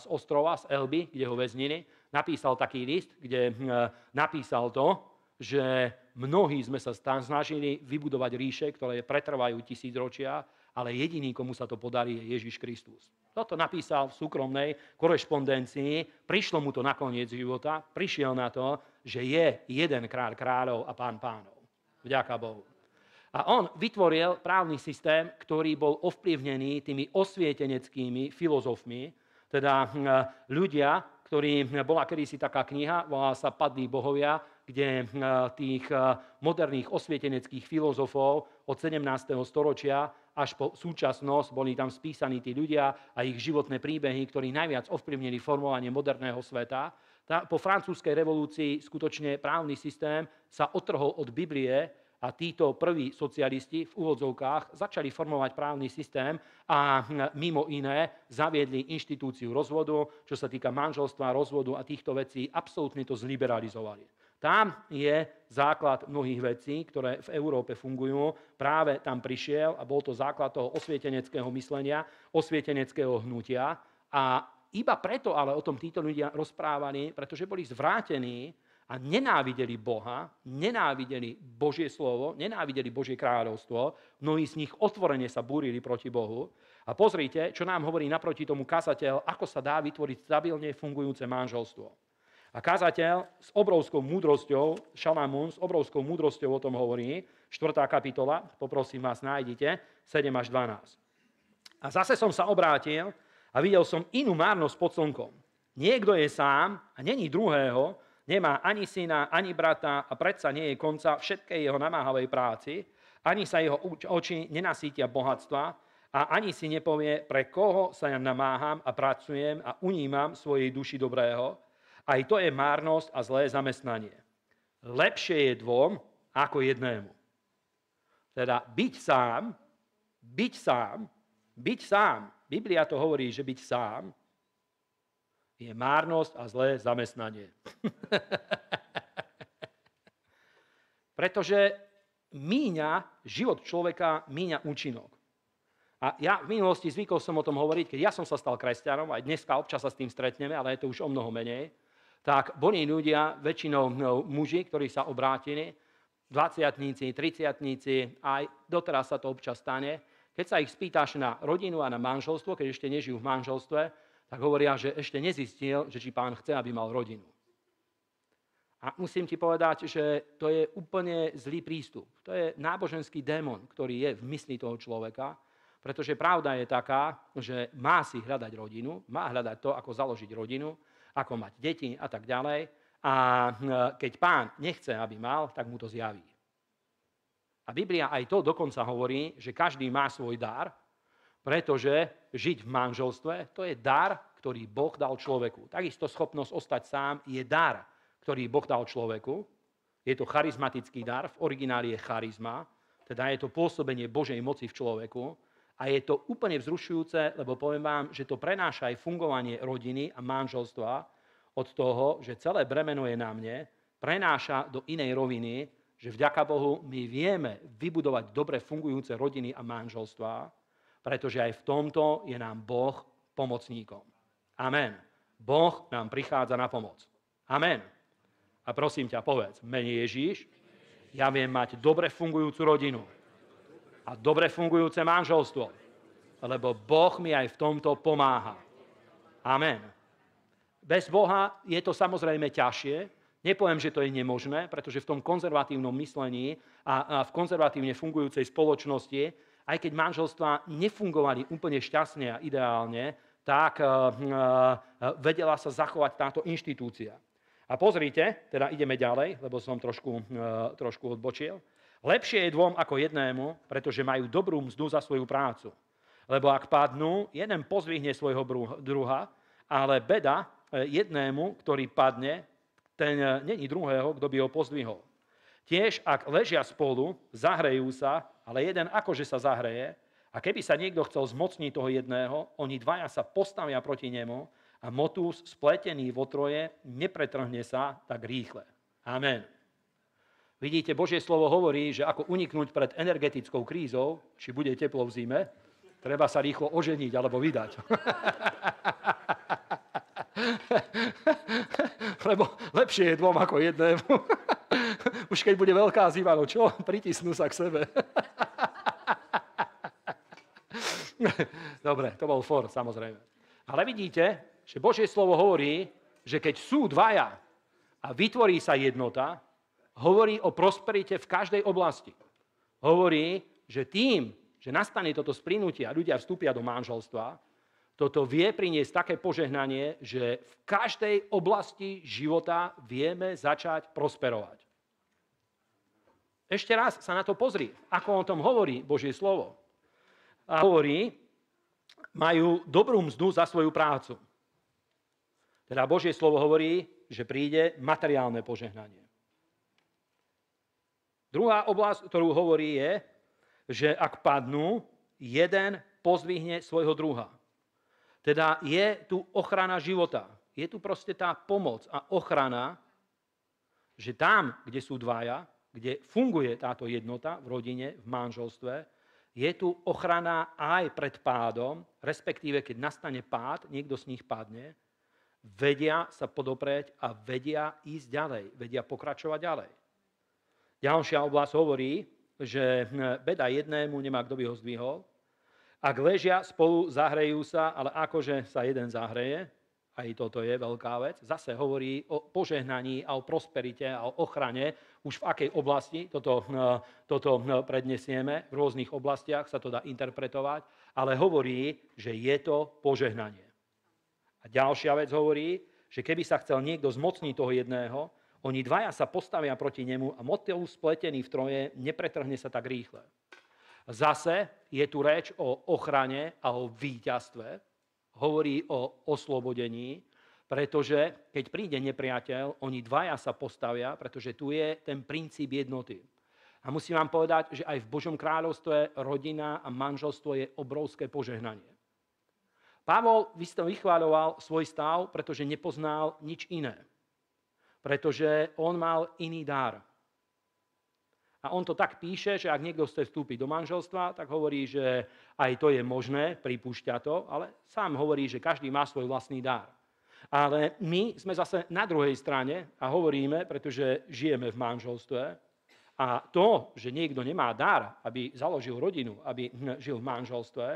z ostrova, z Elby, kde ho väznili, napísal taký list, kde e, napísal to, že mnohí sme sa snažili vybudovať ríše, ktoré pretrvajú tisíc ročia, ale jediný, komu sa to podarí, je Ježiš Kristus. Toto napísal v súkromnej korešpondencii, prišlo mu to na koniec života, prišiel na to, že je jeden kráľ kráľov a pán pánov. Vďaka Bohu. A on vytvoril právny systém, ktorý bol ovplyvnený tými osvieteneckými filozofmi, teda hm, ľudia, ktorí, hm, bola kedysi taká kniha, volá sa Padlí bohovia, kde hm, tých moderných osvieteneckých filozofov od 17. storočia až po súčasnosť boli tam spísaní tí ľudia a ich životné príbehy, ktorí najviac ovplyvnili formovanie moderného sveta. Po francúzskej revolúcii skutočne právny systém sa otrhol od Biblie a títo prví socialisti v úvodzovkách začali formovať právny systém a mimo iné zaviedli inštitúciu rozvodu, čo sa týka manželstva, rozvodu a týchto vecí, absolútne to zliberalizovali. Tam je základ mnohých vecí, ktoré v Európe fungujú. Práve tam prišiel a bol to základ toho osvieteneckého myslenia, osvieteneckého hnutia. A iba preto ale o tom títo ľudia rozprávali, pretože boli zvrátení a nenávideli Boha, nenávideli Božie slovo, nenávideli Božie kráľovstvo, mnohí z nich otvorene sa búrili proti Bohu. A pozrite, čo nám hovorí naproti tomu kazateľ, ako sa dá vytvoriť stabilne fungujúce manželstvo. A kazateľ s obrovskou múdrosťou, Šalamún s obrovskou múdrosťou o tom hovorí, 4. kapitola, poprosím vás, nájdite, 7 až 12. A zase som sa obrátil a videl som inú márnosť pod slnkom. Niekto je sám a není druhého, Nemá ani syna, ani brata a predsa nie je konca všetkej jeho namáhavej práci, ani sa jeho oči nenasítia bohatstva a ani si nepovie, pre koho sa ja namáham a pracujem a unímam svojej duši dobrého. Aj to je márnosť a zlé zamestnanie. Lepšie je dvom ako jednému. Teda byť sám, byť sám, byť sám. Biblia to hovorí, že byť sám je márnosť a zlé zamestnanie. Pretože míňa, život človeka míňa účinok. A ja v minulosti zvykol som o tom hovoriť, keď ja som sa stal kresťanom, aj dneska občas sa s tým stretneme, ale je to už o mnoho menej, tak boli ľudia, väčšinou no, muži, ktorí sa obrátili, 20 30 aj doteraz sa to občas stane, keď sa ich spýtaš na rodinu a na manželstvo, keď ešte nežijú v manželstve, tak hovoria, že ešte nezistil, že či pán chce, aby mal rodinu. A musím ti povedať, že to je úplne zlý prístup. To je náboženský démon, ktorý je v mysli toho človeka, pretože pravda je taká, že má si hľadať rodinu, má hľadať to, ako založiť rodinu, ako mať deti a tak ďalej. A e, keď pán nechce, aby mal, tak mu to zjaví. A Biblia aj to dokonca hovorí, že každý má svoj dar pretože žiť v manželstve, to je dar, ktorý Boh dal človeku. Takisto schopnosť ostať sám je dar, ktorý Boh dal človeku. Je to charizmatický dar, v origináli je charizma, teda je to pôsobenie Božej moci v človeku. A je to úplne vzrušujúce, lebo poviem vám, že to prenáša aj fungovanie rodiny a manželstva od toho, že celé bremeno je na mne, prenáša do inej roviny, že vďaka Bohu my vieme vybudovať dobre fungujúce rodiny a manželstvá, pretože aj v tomto je nám Boh pomocníkom. Amen. Boh nám prichádza na pomoc. Amen. A prosím ťa, povedz, mene Ježíš, ja viem mať dobre fungujúcu rodinu a dobre fungujúce manželstvo, lebo Boh mi aj v tomto pomáha. Amen. Bez Boha je to samozrejme ťažšie, Nepoviem, že to je nemožné, pretože v tom konzervatívnom myslení a, v konzervatívne fungujúcej spoločnosti aj keď manželstva nefungovali úplne šťastne a ideálne, tak eh, eh, vedela sa zachovať táto inštitúcia. A pozrite, teda ideme ďalej, lebo som trošku, eh, trošku odbočil. Lepšie je dvom ako jednému, pretože majú dobrú mzdu za svoju prácu. Lebo ak padnú, jeden pozvihne svojho druha, ale beda jednému, ktorý padne, ten není druhého, kto by ho pozdvihol. Tiež, ak ležia spolu, zahrejú sa, ale jeden akože sa zahreje, a keby sa niekto chcel zmocniť toho jedného, oni dvaja sa postavia proti nemu a motús spletený vo troje nepretrhne sa tak rýchle. Amen. Vidíte, Božie slovo hovorí, že ako uniknúť pred energetickou krízou, či bude teplo v zime, treba sa rýchlo oženiť alebo vydať. Lebo lepšie je dvom ako jednému. Už keď bude veľká zima, no čo? Pritisnú sa k sebe. Dobre, to bol for, samozrejme. Ale vidíte, že Božie slovo hovorí, že keď sú dvaja a vytvorí sa jednota, hovorí o prosperite v každej oblasti. Hovorí, že tým, že nastane toto sprinutie a ľudia vstúpia do manželstva, toto vie priniesť také požehnanie, že v každej oblasti života vieme začať prosperovať. Ešte raz sa na to pozri, ako o tom hovorí Božie slovo. A hovorí, majú dobrú mzdu za svoju prácu. Teda Božie slovo hovorí, že príde materiálne požehnanie. Druhá oblasť, ktorú hovorí, je, že ak padnú, jeden pozvihne svojho druha. Teda je tu ochrana života. Je tu proste tá pomoc a ochrana, že tam, kde sú dvaja, kde funguje táto jednota v rodine, v manželstve, je tu ochrana aj pred pádom, respektíve keď nastane pád, niekto z nich padne, vedia sa podoprieť a vedia ísť ďalej, vedia pokračovať ďalej. Ďalšia oblasť hovorí, že beda jednému nemá kto by ho zdvihol. Ak ležia spolu, zahrejú sa, ale akože sa jeden zahreje, aj toto je veľká vec, zase hovorí o požehnaní a o prosperite a o ochrane. Už v akej oblasti toto, toto prednesieme, v rôznych oblastiach sa to dá interpretovať, ale hovorí, že je to požehnanie. A ďalšia vec hovorí, že keby sa chcel niekto zmocniť toho jedného, oni dvaja sa postavia proti nemu a motel spletený v troje nepretrhne sa tak rýchle. Zase je tu reč o ochrane a o víťazstve. Hovorí o oslobodení, pretože keď príde nepriateľ, oni dvaja sa postavia, pretože tu je ten princíp jednoty. A musím vám povedať, že aj v Božom kráľovstve rodina a manželstvo je obrovské požehnanie. Pavol vychváľoval svoj stav, pretože nepoznal nič iné pretože on mal iný dar. A on to tak píše, že ak niekto chce vstúpiť do manželstva, tak hovorí, že aj to je možné, pripúšťa to, ale sám hovorí, že každý má svoj vlastný dar. Ale my sme zase na druhej strane a hovoríme, pretože žijeme v manželstve, a to, že niekto nemá dar, aby založil rodinu, aby žil v manželstve,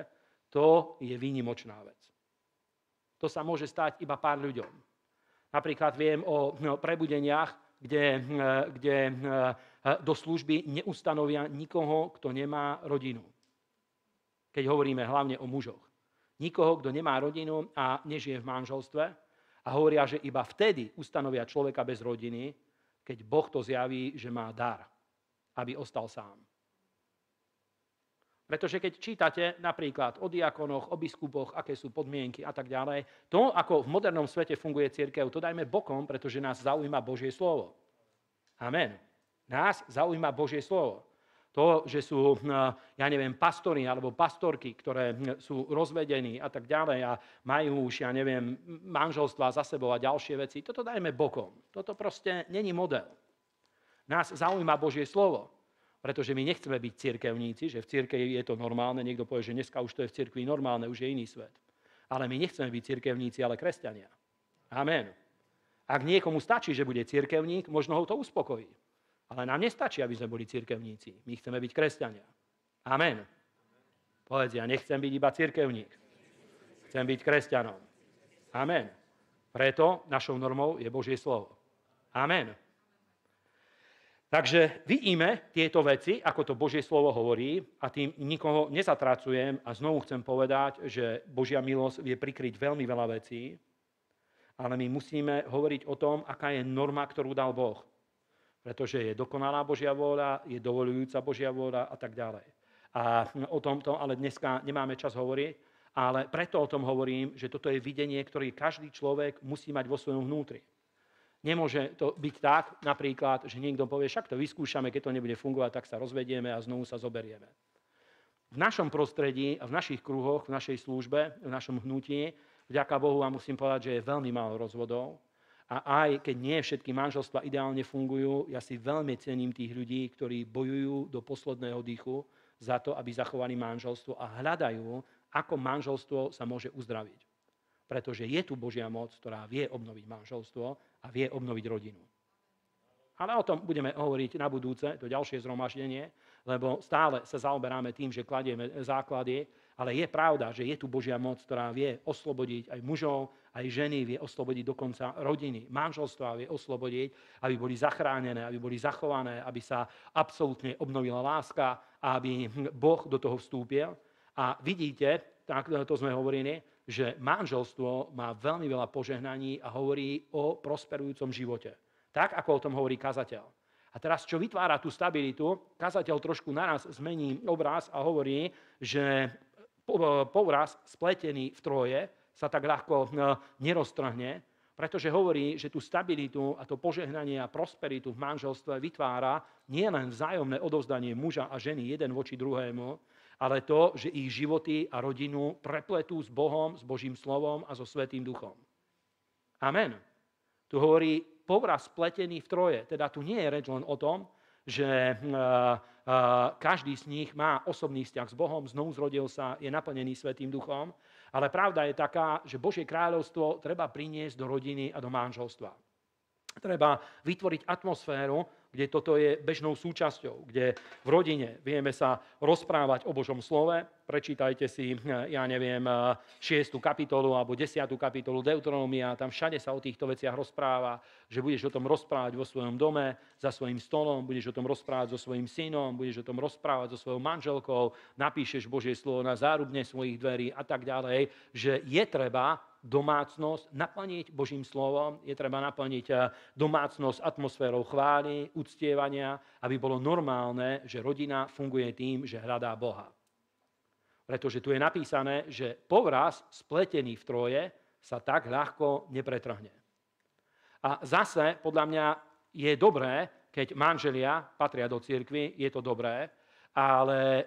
to je výnimočná vec. To sa môže stať iba pár ľuďom. Napríklad viem o no, prebudeniach, kde, hm, kde hm, do služby neustanovia nikoho, kto nemá rodinu. Keď hovoríme hlavne o mužoch. Nikoho, kto nemá rodinu a nežije v manželstve. A hovoria, že iba vtedy ustanovia človeka bez rodiny, keď Boh to zjaví, že má dar, aby ostal sám. Pretože keď čítate napríklad o diakonoch, o biskupoch, aké sú podmienky a tak ďalej, to, ako v modernom svete funguje církev, to dajme bokom, pretože nás zaujíma Božie slovo. Amen. Nás zaujíma Božie slovo. To, že sú, hm, ja neviem, pastori alebo pastorky, ktoré hm, sú rozvedení a tak ďalej a majú už, ja neviem, manželstva za sebou a ďalšie veci, toto dajme bokom. Toto proste není model. Nás zaujíma Božie slovo. Pretože my nechceme byť cirkevníci, že v cirkvi je to normálne, niekto povie, že dneska už to je v cirkvi normálne, už je iný svet. Ale my nechceme byť cirkevníci, ale kresťania. Amen. Ak niekomu stačí, že bude cirkevník, možno ho to uspokojí. Ale nám nestačí, aby sme boli cirkevníci. My chceme byť kresťania. Amen. Povedz, ja nechcem byť iba cirkevník. Chcem byť kresťanom. Amen. Preto našou normou je Božie slovo. Amen. Takže vidíme tieto veci, ako to Božie slovo hovorí a tým nikoho nezatracujem a znovu chcem povedať, že Božia milosť vie prikryť veľmi veľa vecí, ale my musíme hovoriť o tom, aká je norma, ktorú dal Boh. Pretože je dokonalá Božia vôľa, je dovolujúca Božia vôľa a tak ďalej. A o tomto ale dneska nemáme čas hovoriť, ale preto o tom hovorím, že toto je videnie, ktoré každý človek musí mať vo svojom vnútri. Nemôže to byť tak, napríklad, že niekto povie, však to vyskúšame, keď to nebude fungovať, tak sa rozvedieme a znovu sa zoberieme. V našom prostredí a v našich kruhoch, v našej službe, v našom hnutí, vďaka Bohu vám musím povedať, že je veľmi málo rozvodov. A aj keď nie všetky manželstva ideálne fungujú, ja si veľmi cením tých ľudí, ktorí bojujú do posledného dýchu za to, aby zachovali manželstvo a hľadajú, ako manželstvo sa môže uzdraviť pretože je tu Božia moc, ktorá vie obnoviť manželstvo a vie obnoviť rodinu. Ale o tom budeme hovoriť na budúce, to ďalšie zhromaždenie, lebo stále sa zaoberáme tým, že kladieme základy, ale je pravda, že je tu Božia moc, ktorá vie oslobodiť aj mužov, aj ženy, vie oslobodiť dokonca rodiny, manželstva vie oslobodiť, aby boli zachránené, aby boli zachované, aby sa absolútne obnovila láska aby Boh do toho vstúpil. A vidíte, tak to sme hovorili, že manželstvo má veľmi veľa požehnaní a hovorí o prosperujúcom živote. Tak, ako o tom hovorí kazateľ. A teraz, čo vytvára tú stabilitu, kazateľ trošku naraz zmení obraz a hovorí, že povraz spletený v troje sa tak ľahko e, neroztrhne, pretože hovorí, že tú stabilitu a to požehnanie a prosperitu v manželstve vytvára nielen vzájomné odovzdanie muža a ženy jeden voči druhému, ale to, že ich životy a rodinu prepletú s Bohom, s Božím slovom a so Svetým duchom. Amen. Tu hovorí povraz spletený v troje. Teda tu nie je reč len o tom, že každý z nich má osobný vzťah s Bohom, znovu zrodil sa, je naplnený Svetým duchom, ale pravda je taká, že Božie kráľovstvo treba priniesť do rodiny a do manželstva. Treba vytvoriť atmosféru, kde toto je bežnou súčasťou, kde v rodine vieme sa rozprávať o Božom slove. Prečítajte si, ja neviem, 6. kapitolu alebo 10. kapitolu Deuteronomia, tam všade sa o týchto veciach rozpráva, že budeš o tom rozprávať vo svojom dome, za svojim stolom, budeš o tom rozprávať so svojim synom, budeš o tom rozprávať so svojou manželkou, napíšeš Božie slovo na zárubne svojich dverí a tak ďalej, že je treba domácnosť naplniť Božím slovom, je treba naplniť eh, domácnosť atmosférou chvály, uctievania, aby bolo normálne, že rodina funguje tým, že hľadá Boha. Pretože tu je napísané, že povraz spletený v troje sa tak ľahko nepretrhne. A zase, podľa mňa, je dobré, keď manželia patria do cirkvy, je to dobré, ale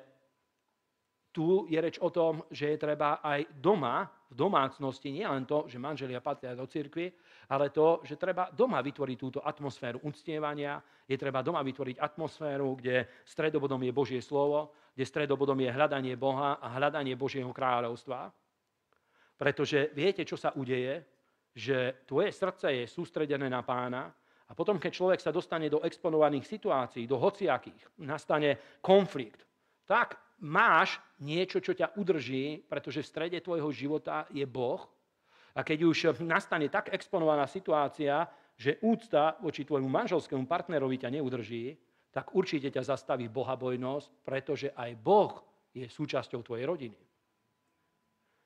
tu je reč o tom, že je treba aj doma, v domácnosti, nie len to, že manželia patria do cirkvi, ale to, že treba doma vytvoriť túto atmosféru uctievania, je treba doma vytvoriť atmosféru, kde stredobodom je Božie slovo, kde stredobodom je hľadanie Boha a hľadanie Božieho kráľovstva. Pretože viete, čo sa udeje? Že tvoje srdce je sústredené na pána a potom, keď človek sa dostane do exponovaných situácií, do hociakých, nastane konflikt, tak máš niečo, čo ťa udrží, pretože v strede tvojho života je Boh. A keď už nastane tak exponovaná situácia, že úcta voči tvojmu manželskému partnerovi ťa neudrží, tak určite ťa zastaví bohabojnosť, pretože aj Boh je súčasťou tvojej rodiny.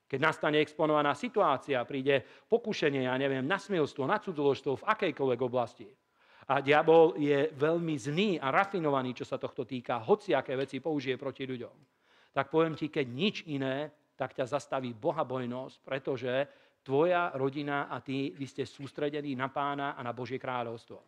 Keď nastane exponovaná situácia, príde pokušenie, ja neviem, na smilstvo, na cudzoložstvo, v akejkoľvek oblasti, a diabol je veľmi zný a rafinovaný, čo sa tohto týka, hoci aké veci použije proti ľuďom. Tak poviem ti, keď nič iné, tak ťa zastaví bohabojnosť, pretože tvoja rodina a ty, vy ste sústredení na pána a na Božie kráľovstvo.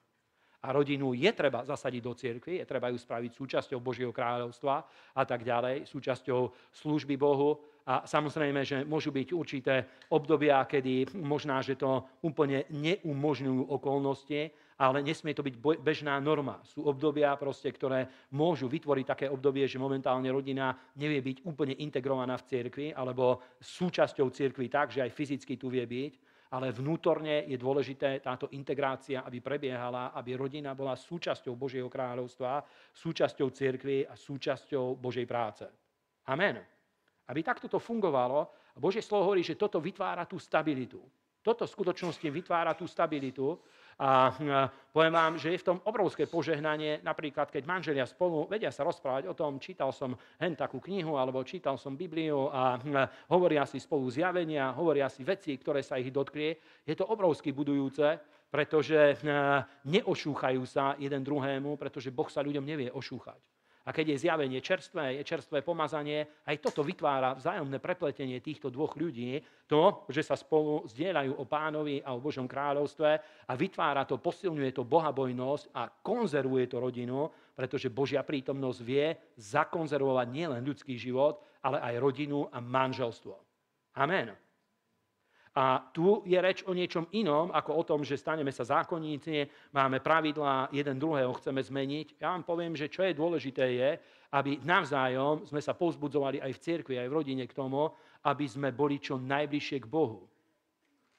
A rodinu je treba zasadiť do cirkvi, je treba ju spraviť súčasťou Božieho kráľovstva a tak ďalej, súčasťou služby Bohu a samozrejme, že môžu byť určité obdobia, kedy možná, že to úplne neumožňujú okolnosti, ale nesmie to byť bežná norma. Sú obdobia, proste, ktoré môžu vytvoriť také obdobie, že momentálne rodina nevie byť úplne integrovaná v cirkvi alebo súčasťou cirkvi tak, že aj fyzicky tu vie byť, ale vnútorne je dôležité táto integrácia, aby prebiehala, aby rodina bola súčasťou Božieho kráľovstva, súčasťou cirkvi a súčasťou Božej práce. Amen. Aby takto to fungovalo, Božie slovo hovorí, že toto vytvára tú stabilitu. Toto v skutočnosti vytvára tú stabilitu. A poviem vám, že je v tom obrovské požehnanie, napríklad keď manželia spolu vedia sa rozprávať o tom, čítal som hen takú knihu, alebo čítal som Bibliu a hovoria si spolu zjavenia, hovoria si veci, ktoré sa ich dotklie. Je to obrovsky budujúce, pretože neošúchajú sa jeden druhému, pretože Boh sa ľuďom nevie ošúchať. A keď je zjavenie čerstvé, je čerstvé pomazanie, aj toto vytvára vzájomné prepletenie týchto dvoch ľudí, to, že sa spolu zdieľajú o pánovi a o Božom kráľovstve a vytvára to, posilňuje to bohabojnosť a konzervuje to rodinu, pretože Božia prítomnosť vie zakonzervovať nielen ľudský život, ale aj rodinu a manželstvo. Amen. A tu je reč o niečom inom, ako o tom, že staneme sa zákonníci, máme pravidlá, jeden druhého chceme zmeniť. Ja vám poviem, že čo je dôležité je, aby navzájom sme sa povzbudzovali aj v cirkvi, aj v rodine k tomu, aby sme boli čo najbližšie k Bohu.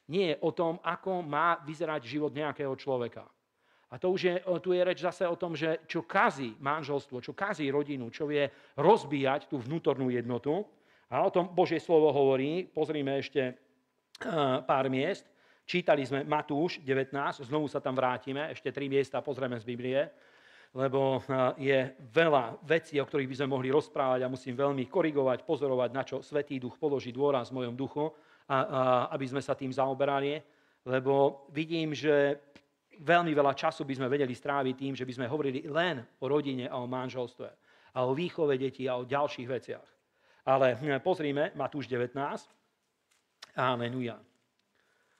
Nie o tom, ako má vyzerať život nejakého človeka. A to už je, tu je reč zase o tom, že čo kazí manželstvo, čo kazí rodinu, čo vie rozbíjať tú vnútornú jednotu. A o tom Božie slovo hovorí, pozrime ešte pár miest. Čítali sme Matúš 19, znovu sa tam vrátime, ešte tri miesta pozrieme z Biblie, lebo je veľa vecí, o ktorých by sme mohli rozprávať a musím veľmi korigovať, pozorovať, na čo Svetý Duch položí dôraz v mojom duchu, a, a, aby sme sa tým zaoberali, lebo vidím, že veľmi veľa času by sme vedeli stráviť tým, že by sme hovorili len o rodine a o manželstve a o výchove detí a o ďalších veciach. Ale hm, pozrime, Matúš 19, Aleluja.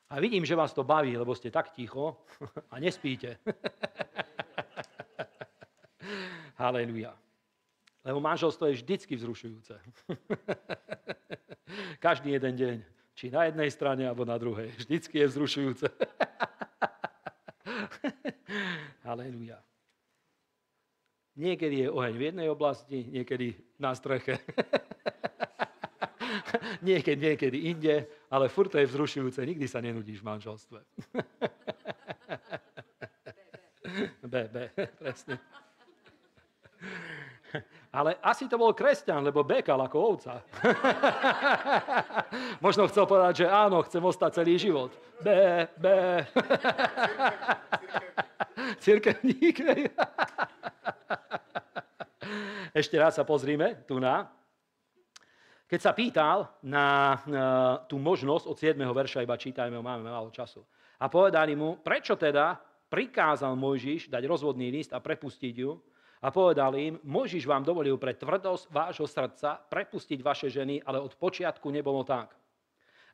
A vidím, že vás to baví, lebo ste tak ticho a nespíte. Aleluja. Lebo manželstvo je vždycky vzrušujúce. Každý jeden deň. Či na jednej strane, alebo na druhej. Vždycky je vzrušujúce. Aleluja. Niekedy je oheň v jednej oblasti, niekedy na streche. Niekedy, niekedy inde, ale furt to je vzrušujúce, nikdy sa nenudíš v manželstve. B, B, presne. Ale asi to bol kresťan, lebo bekal ako ovca. Možno chcel povedať, že áno, chcem ostať celý život. B, B. Cirkevník. Ešte raz sa pozrime tu na. Keď sa pýtal na, na tú možnosť od 7. verša, iba čítajme, máme málo času. A povedali mu, prečo teda prikázal Mojžiš dať rozvodný list a prepustiť ju, a povedal im, Možiš vám dovolil pre tvrdosť vášho srdca prepustiť vaše ženy, ale od počiatku nebolo tak.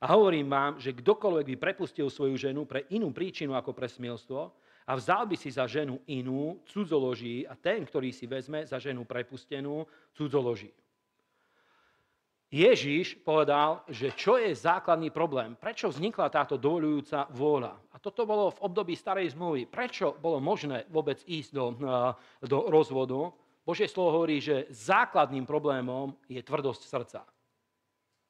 A hovorím vám, že kdokoľvek by prepustil svoju ženu pre inú príčinu ako pre smielstvo a vzal by si za ženu inú, cudzoloží a ten, ktorý si vezme za ženu prepustenú, cudzoloží. Ježíš povedal, že čo je základný problém, prečo vznikla táto dovolujúca vôľa. A toto bolo v období starej zmluvy. Prečo bolo možné vôbec ísť do, eh, do rozvodu? Božie slovo hovorí, že základným problémom je tvrdosť srdca.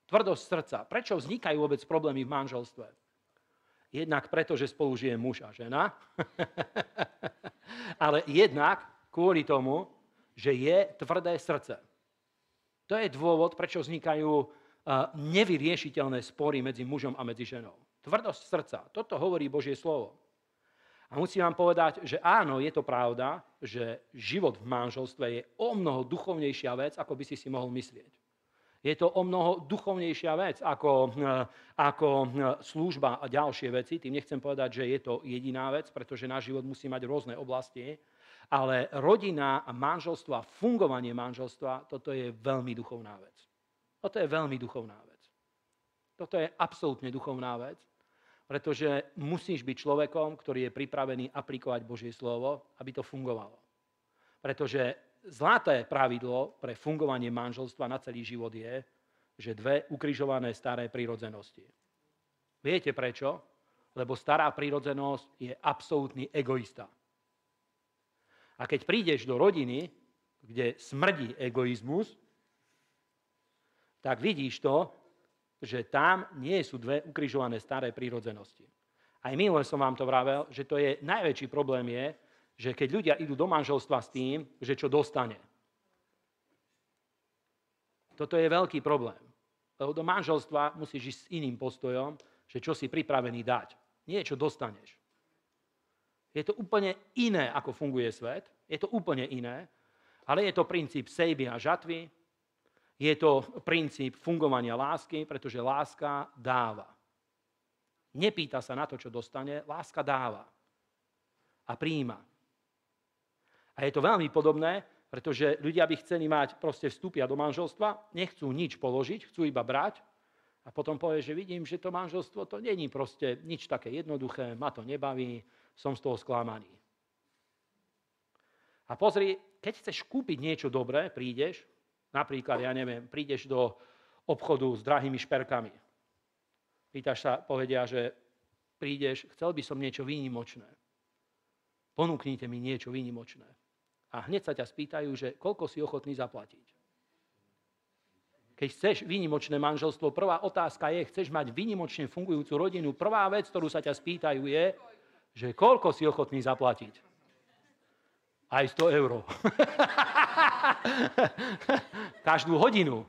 Tvrdosť srdca. Prečo vznikajú vôbec problémy v manželstve? Jednak preto, že spolu žije muž a žena, ale jednak kvôli tomu, že je tvrdé srdce. To je dôvod, prečo vznikajú nevyriešiteľné spory medzi mužom a medzi ženou. Tvrdosť srdca. Toto hovorí Božie slovo. A musím vám povedať, že áno, je to pravda, že život v manželstve je o mnoho duchovnejšia vec, ako by si si mohol myslieť. Je to o mnoho duchovnejšia vec ako, ako služba a ďalšie veci. Tým nechcem povedať, že je to jediná vec, pretože náš život musí mať rôzne oblasti. Ale rodina a manželstvo a fungovanie manželstva, toto je veľmi duchovná vec. Toto je veľmi duchovná vec. Toto je absolútne duchovná vec, pretože musíš byť človekom, ktorý je pripravený aplikovať Božie slovo, aby to fungovalo. Pretože zlaté pravidlo pre fungovanie manželstva na celý život je, že dve ukrižované staré prírodzenosti. Viete prečo? Lebo stará prírodzenosť je absolútny egoista. A keď prídeš do rodiny, kde smrdí egoizmus, tak vidíš to, že tam nie sú dve ukrižované staré prírodzenosti. Aj minule som vám to vravel, že to je najväčší problém je, že keď ľudia idú do manželstva s tým, že čo dostane. Toto je veľký problém. Lebo do manželstva musíš ísť s iným postojom, že čo si pripravený dať. Nie, čo dostaneš. Je to úplne iné, ako funguje svet. Je to úplne iné. Ale je to princíp sejby a žatvy. Je to princíp fungovania lásky, pretože láska dáva. Nepýta sa na to, čo dostane, láska dáva. A príjima. A je to veľmi podobné, pretože ľudia by chceli mať, proste vstúpia do manželstva, nechcú nič položiť, chcú iba brať a potom povie, že vidím, že to manželstvo to není proste nič také jednoduché, ma to nebaví, som z toho sklamaný. A pozri, keď chceš kúpiť niečo dobré, prídeš, napríklad, ja neviem, prídeš do obchodu s drahými šperkami. Pýtaš sa, povedia, že prídeš, chcel by som niečo výnimočné. Ponúknite mi niečo výnimočné. A hneď sa ťa spýtajú, že koľko si ochotný zaplatiť. Keď chceš výnimočné manželstvo, prvá otázka je, chceš mať výnimočne fungujúcu rodinu, prvá vec, ktorú sa ťa spýtajú je, že koľko si ochotný zaplatiť. Aj 100 eur. Každú hodinu.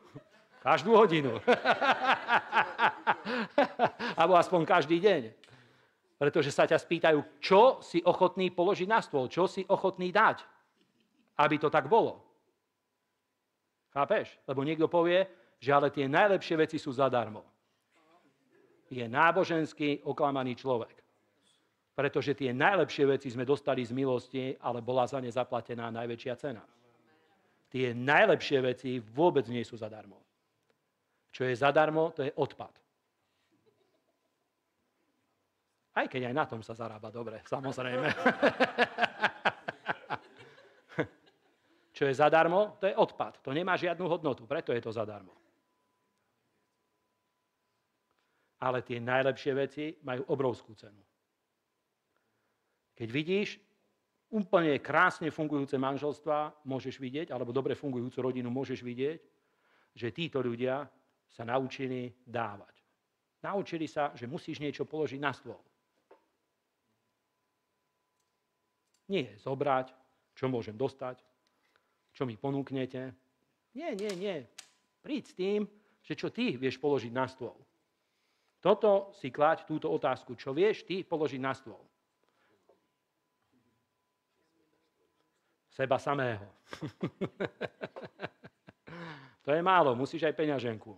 Každú hodinu. Alebo aspoň každý deň. Pretože sa ťa spýtajú, čo si ochotný položiť na stôl, čo si ochotný dať, aby to tak bolo. Chápeš? Lebo niekto povie, že ale tie najlepšie veci sú zadarmo. Je náboženský oklamaný človek pretože tie najlepšie veci sme dostali z milosti, ale bola za ne zaplatená najväčšia cena. Tie najlepšie veci vôbec nie sú zadarmo. Čo je zadarmo, to je odpad. Aj keď aj na tom sa zarába dobre, samozrejme. Čo je zadarmo, to je odpad. To nemá žiadnu hodnotu, preto je to zadarmo. Ale tie najlepšie veci majú obrovskú cenu. Keď vidíš úplne krásne fungujúce manželstva môžeš vidieť, alebo dobre fungujúcu rodinu môžeš vidieť, že títo ľudia sa naučili dávať. Naučili sa, že musíš niečo položiť na stôl. Nie zobrať, čo môžem dostať, čo mi ponúknete. Nie, nie, nie. Príď s tým, že čo ty vieš položiť na stôl. Toto si klať túto otázku. Čo vieš ty položiť na stôl? Seba samého. to je málo, musíš aj peňaženku.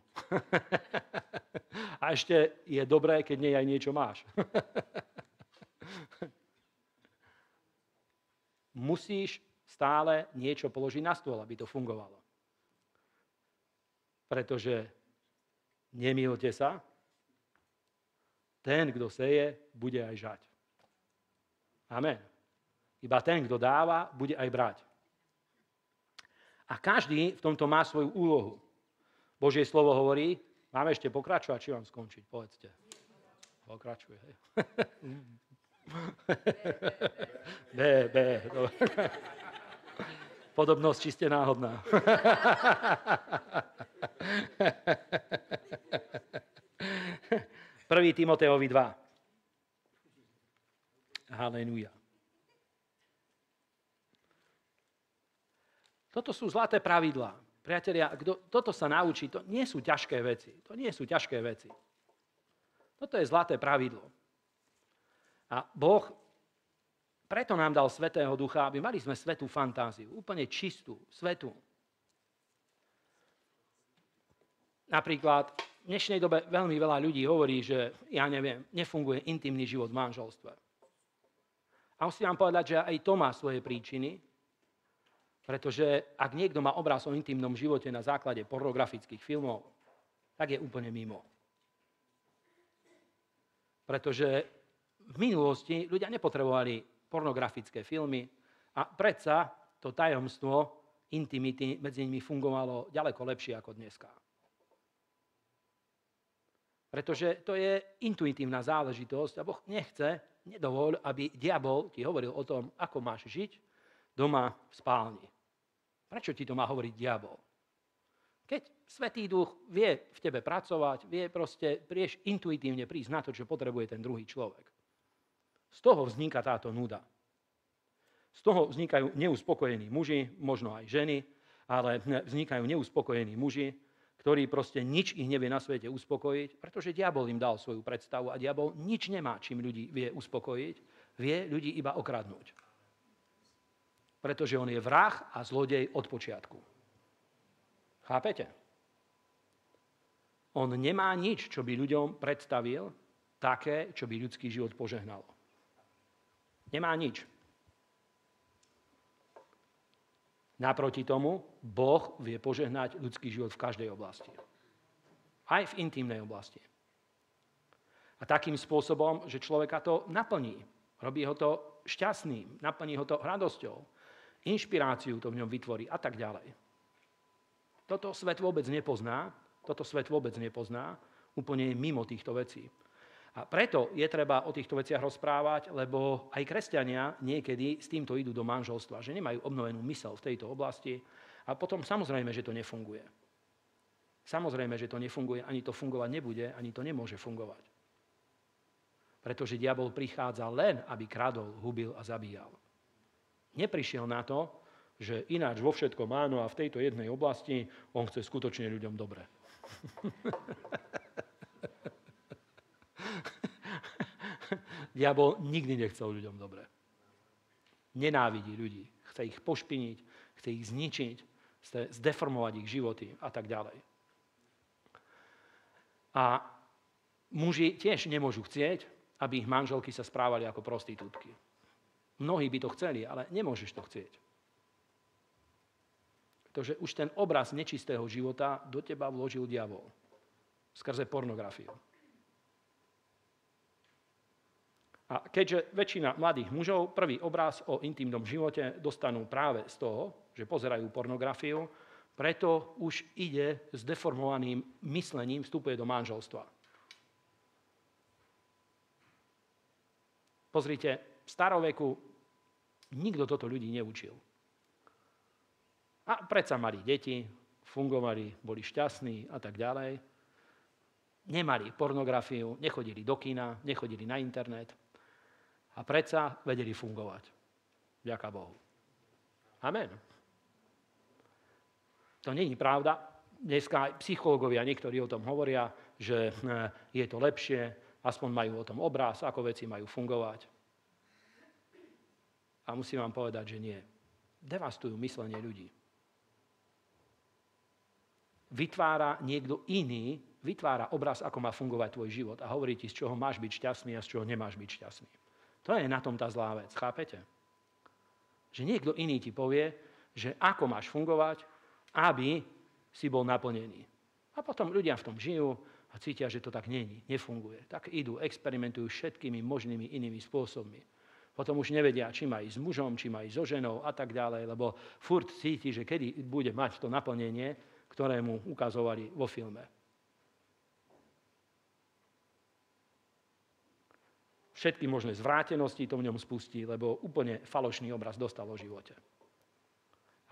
A ešte je dobré, keď nie aj niečo máš. Musíš stále niečo položiť na stôl, aby to fungovalo. Pretože nemilte sa, ten, kto seje, bude aj žať. Amen. Iba ten, kto dáva, bude aj brať. A každý v tomto má svoju úlohu. Božie slovo hovorí, máme ešte pokračovať, či vám skončiť, povedzte. Pokračuje. B, B. Podobnosť čiste náhodná. Prvý Timoteovi 2. Haleluja. Toto sú zlaté pravidlá. Priatelia, kto toto sa naučí, to nie sú ťažké veci. To nie sú ťažké veci. Toto je zlaté pravidlo. A Boh preto nám dal Svetého Ducha, aby mali sme svetú fantáziu, úplne čistú, svetú. Napríklad v dnešnej dobe veľmi veľa ľudí hovorí, že, ja neviem, nefunguje intimný život v manželstve. A musím vám povedať, že aj to má svoje príčiny, pretože ak niekto má obraz o intimnom živote na základe pornografických filmov, tak je úplne mimo. Pretože v minulosti ľudia nepotrebovali pornografické filmy a predsa to tajomstvo intimity medzi nimi fungovalo ďaleko lepšie ako dneska. Pretože to je intuitívna záležitosť a Boh nechce, nedovol, aby diabol ti hovoril o tom, ako máš žiť doma v spálni. Prečo ti to má hovoriť diabol? Keď Svetý Duch vie v tebe pracovať, vie proste prieš intuitívne prísť na to, čo potrebuje ten druhý človek. Z toho vzniká táto nuda. Z toho vznikajú neuspokojení muži, možno aj ženy, ale vznikajú neuspokojení muži, ktorí proste nič ich nevie na svete uspokojiť, pretože diabol im dal svoju predstavu a diabol nič nemá, čím ľudí vie uspokojiť, vie ľudí iba okradnúť. Pretože on je vrah a zlodej od počiatku. Chápete? On nemá nič, čo by ľuďom predstavil, také, čo by ľudský život požehnalo. Nemá nič. Naproti tomu, Boh vie požehnať ľudský život v každej oblasti. Aj v intimnej oblasti. A takým spôsobom, že človeka to naplní. Robí ho to šťastným, naplní ho to radosťou, inšpiráciu to v ňom vytvorí a tak ďalej. Toto svet vôbec nepozná, toto svet vôbec nepozná, úplne je mimo týchto vecí. A preto je treba o týchto veciach rozprávať, lebo aj kresťania niekedy s týmto idú do manželstva, že nemajú obnovenú mysel v tejto oblasti a potom samozrejme, že to nefunguje. Samozrejme, že to nefunguje, ani to fungovať nebude, ani to nemôže fungovať. Pretože diabol prichádza len, aby kradol, hubil a zabíjal. Neprišiel na to, že ináč vo všetkom áno a v tejto jednej oblasti on chce skutočne ľuďom dobre. Diabol nikdy nechcel ľuďom dobre. Nenávidí ľudí. Chce ich pošpiniť, chce ich zničiť, chce zdeformovať ich životy a tak ďalej. A muži tiež nemôžu chcieť, aby ich manželky sa správali ako prostitútky. Mnohí by to chceli, ale nemôžeš to chcieť. Pretože už ten obraz nečistého života do teba vložil diabol skrze pornografiu. A keďže väčšina mladých mužov prvý obraz o intimnom živote dostanú práve z toho, že pozerajú pornografiu, preto už ide s deformovaným myslením, vstupuje do manželstva. Pozrite, v staroveku Nikto toto ľudí neučil. A predsa mali deti, fungovali, boli šťastní a tak ďalej. Nemali pornografiu, nechodili do kina, nechodili na internet a predsa vedeli fungovať. Ďaká Bohu. Amen. To není pravda. Dneska aj psychológovia niektorí o tom hovoria, že eh, je to lepšie, aspoň majú o tom obraz, ako veci majú fungovať. A musím vám povedať, že nie. Devastujú myslenie ľudí. Vytvára niekto iný, vytvára obraz, ako má fungovať tvoj život a hovorí ti, z čoho máš byť šťastný a z čoho nemáš byť šťastný. To je na tom tá zlá vec, chápete? Že niekto iný ti povie, že ako máš fungovať, aby si bol naplnený. A potom ľudia v tom žijú a cítia, že to tak není, nefunguje. Tak idú, experimentujú všetkými možnými inými spôsobmi. Potom už nevedia, či má ísť s mužom, či má ísť so ženou a tak ďalej, lebo furt cíti, že kedy bude mať to naplnenie, ktoré mu ukazovali vo filme. Všetky možné zvrátenosti to v ňom spustí, lebo úplne falošný obraz dostal o živote.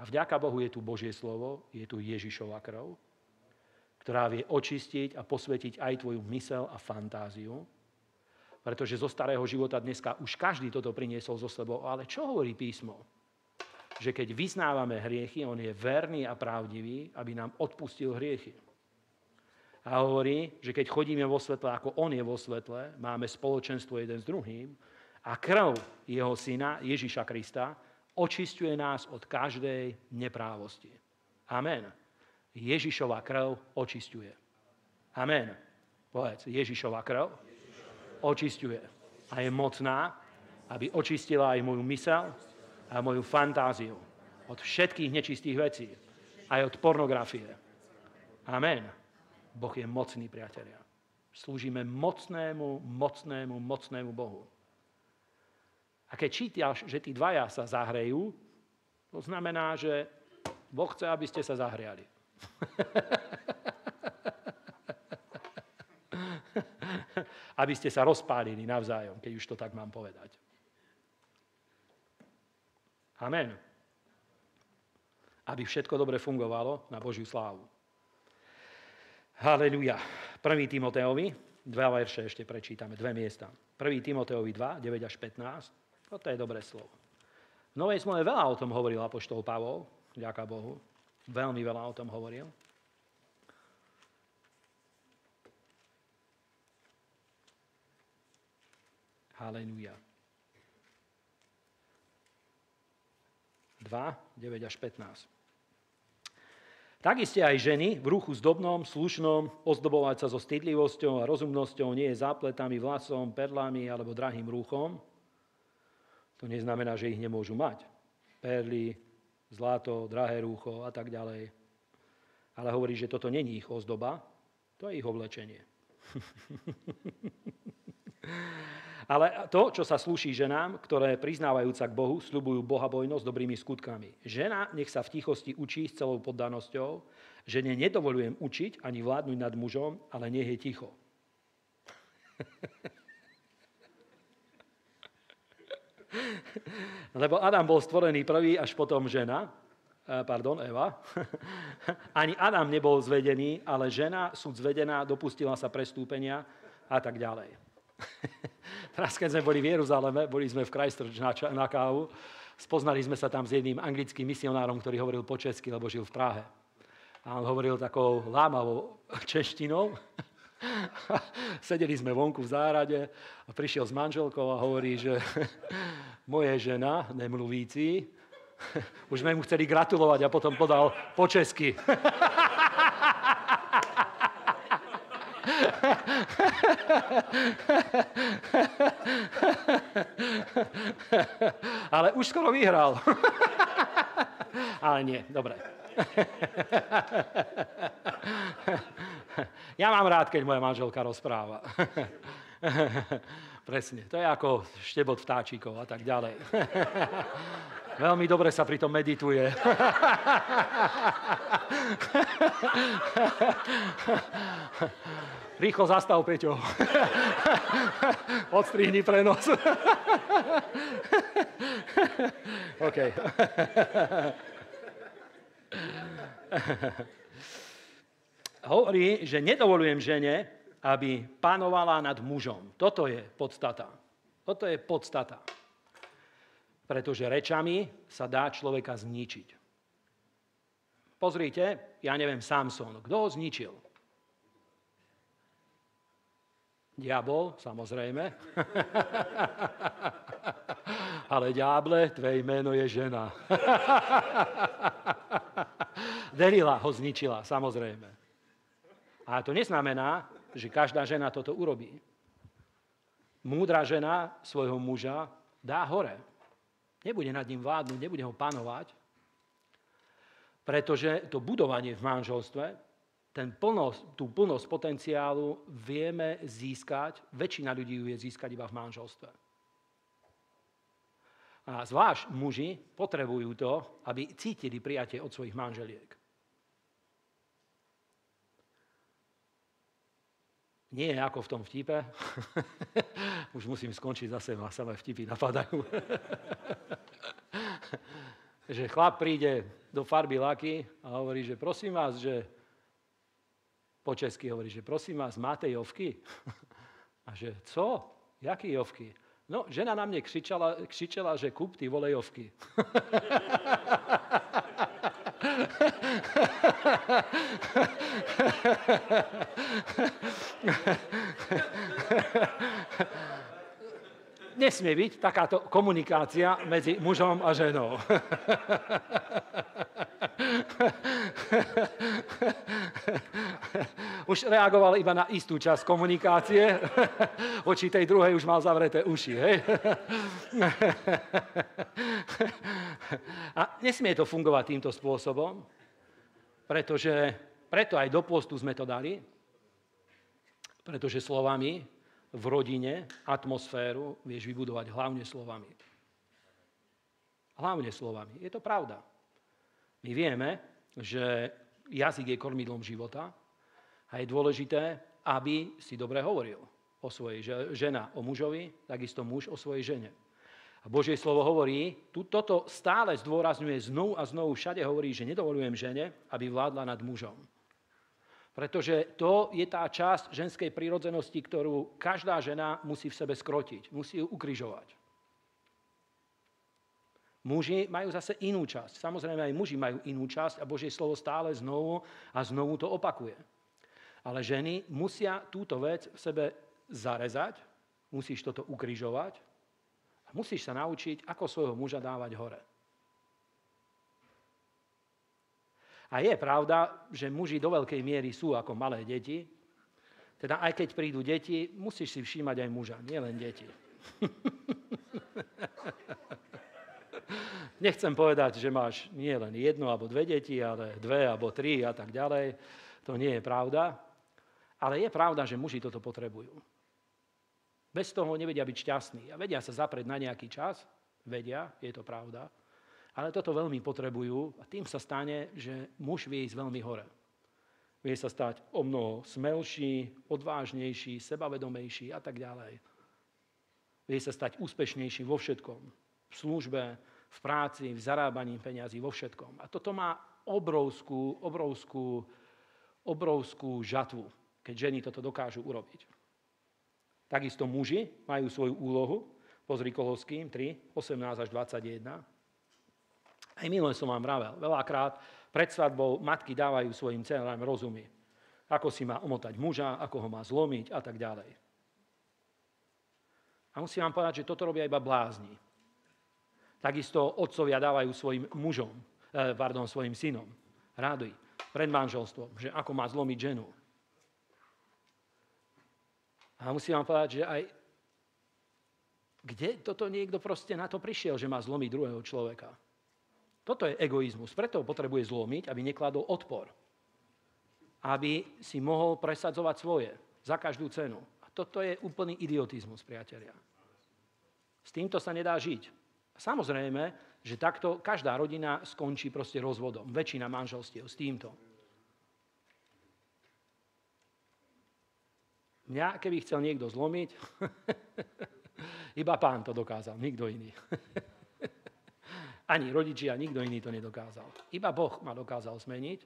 A vďaka Bohu je tu Božie slovo, je tu Ježišova krv, ktorá vie očistiť a posvetiť aj tvoju mysel a fantáziu, pretože zo starého života dneska už každý toto priniesol zo sebou. Ale čo hovorí písmo? Že keď vyznávame hriechy, on je verný a pravdivý, aby nám odpustil hriechy. A hovorí, že keď chodíme vo svetle, ako on je vo svetle, máme spoločenstvo jeden s druhým a krv jeho syna, Ježiša Krista, očistuje nás od každej neprávosti. Amen. Ježišova krv očistuje. Amen. Povedz, Ježišova krv očistuje. A je mocná, aby očistila aj moju mysel a moju fantáziu od všetkých nečistých vecí. Aj od pornografie. Amen. Boh je mocný, priatelia. Slúžime mocnému, mocnému, mocnému Bohu. A keď čítaš, že tí dvaja sa zahrejú, to znamená, že Boh chce, aby ste sa zahriali. aby ste sa rozpálili navzájom, keď už to tak mám povedať. Amen. Aby všetko dobre fungovalo na Božiu slávu. Haleluja. 1. Timoteovi, dva verše ešte prečítame, dve miesta. 1. Timoteovi 2, 9 až 15. Toto je dobré slovo. V Novej smole veľa o tom hovoril Apoštol Pavol, ďaká Bohu. Veľmi veľa o tom hovoril. Haleluja. 2, 9 až 15. Takisto aj ženy v ruchu zdobnom, slušnom, ozdobovať sa so stydlivosťou a rozumnosťou, nie je zápletami, vlasom, perlami alebo drahým rúchom. To neznamená, že ich nemôžu mať. Perly, zlato, drahé rúcho a tak ďalej. Ale hovorí, že toto není ich ozdoba, to je ich oblečenie. Ale to, čo sa slúši ženám, ktoré priznávajúca k Bohu, slubujú bohabojnosť dobrými skutkami. Žena nech sa v tichosti učí s celou poddanosťou. Žene nedovolujem učiť ani vládnuť nad mužom, ale nech je ticho. Lebo Adam bol stvorený prvý, až potom žena, eh, pardon, Eva. Ani Adam nebol zvedený, ale žena, súd zvedená, dopustila sa prestúpenia a tak ďalej. Teraz, keď sme boli v Jeruzaleme, boli sme v Christchurch na, na kávu, spoznali sme sa tam s jedným anglickým misionárom, ktorý hovoril po česky, lebo žil v Prahe. A on hovoril takou lámavou češtinou. Sedeli sme vonku v zárade a prišiel s manželkou a hovorí, že moje žena, nemluvíci, už sme mu chceli gratulovať a potom podal po česky. Ale už skoro vyhral. Ale nie, dobre. Ja mám rád, keď moja manželka rozpráva. Presne, to je ako štebot vtáčikov a tak ďalej. Veľmi dobre sa pri tom medituje. Rýchlo zastav, Peťo. Odstrihni prenos. OK. Hovorí, že nedovolujem žene, aby panovala nad mužom. Toto je podstata. Toto je podstata. Pretože rečami sa dá človeka zničiť. Pozrite, ja neviem, Samson. Kto ho zničil? Diabol, samozrejme. Ale diable, tvoje meno je žena. Delila ho zničila, samozrejme. A to neznamená, že každá žena toto urobí. Múdra žena svojho muža dá hore. Nebude nad ním vládnuť, nebude ho panovať, pretože to budovanie v manželstve, ten plnosť, tú plnosť potenciálu vieme získať, väčšina ľudí ju je získať iba v manželstve. A zvlášť muži potrebujú to, aby cítili prijatie od svojich manželiek. Nie ako v tom vtipe. Už musím skončiť zase, ma samé vtipy napadajú. že chlap príde do farby laky a hovorí, že prosím vás, že po česky hovorí, že prosím vás, máte jovky? A že co? Jaký jovky? No, žena na mne křičala, křičela, že kúp ty volejovky. Nesmie byť takáto komunikácia medzi mužom a ženou. Už reagoval iba na istú časť komunikácie. Oči tej druhej už mal zavreté uši. Hej? A nesmie to fungovať týmto spôsobom, pretože preto aj do postu sme to dali, pretože slovami v rodine atmosféru vieš vybudovať hlavne slovami. Hlavne slovami. Je to pravda. My vieme, že jazyk je kormidlom života a je dôležité, aby si dobre hovoril o svojej žena, o mužovi, takisto muž o svojej žene. Božie slovo hovorí, toto stále zdôrazňuje znovu a znovu, všade hovorí, že nedovolujem žene, aby vládla nad mužom. Pretože to je tá časť ženskej prírodzenosti, ktorú každá žena musí v sebe skrotiť, musí ju ukrižovať. Muži majú zase inú časť. Samozrejme aj muži majú inú časť a Božie slovo stále znovu a znovu to opakuje. Ale ženy musia túto vec v sebe zarezať, musíš toto ukrižovať musíš sa naučiť, ako svojho muža dávať hore. A je pravda, že muži do veľkej miery sú ako malé deti. Teda aj keď prídu deti, musíš si všímať aj muža, nielen deti. Nechcem povedať, že máš nie len jedno alebo dve deti, ale dve alebo tri a tak ďalej. To nie je pravda. Ale je pravda, že muži toto potrebujú. Bez toho nevedia byť šťastní. A vedia sa zaprieť na nejaký čas, vedia, je to pravda, ale toto veľmi potrebujú a tým sa stane, že muž vie ísť veľmi hore. Vie sa stať o mnoho smelší, odvážnejší, sebavedomejší a tak ďalej. Vie sa stať úspešnejší vo všetkom. V službe, v práci, v zarábaní peniazí, vo všetkom. A toto má obrovskú, obrovskú, obrovskú žatvu, keď ženy toto dokážu urobiť. Takisto muži majú svoju úlohu. Pozri Kolovským 3, 18 až 21. Aj minule som vám vravel, veľakrát pred svadbou matky dávajú svojim dcerám rozumy. Ako si má omotať muža, ako ho má zlomiť a tak ďalej. A musím vám povedať, že toto robia iba blázni. Takisto otcovia dávajú svojim mužom, eh, pardon, svojim synom rády pred manželstvom, že ako má zlomiť ženu. A musím vám povedať, že aj kde toto niekto proste na to prišiel, že má zlomiť druhého človeka. Toto je egoizmus. Preto ho potrebuje zlomiť, aby nekladol odpor. Aby si mohol presadzovať svoje za každú cenu. A toto je úplný idiotizmus, priatelia. S týmto sa nedá žiť. Samozrejme, že takto každá rodina skončí proste rozvodom. Väčšina manželstiev s týmto. Mňa, keby chcel niekto zlomiť, iba pán to dokázal, nikto iný. Ani rodičia, nikto iný to nedokázal. Iba Boh ma dokázal zmeniť.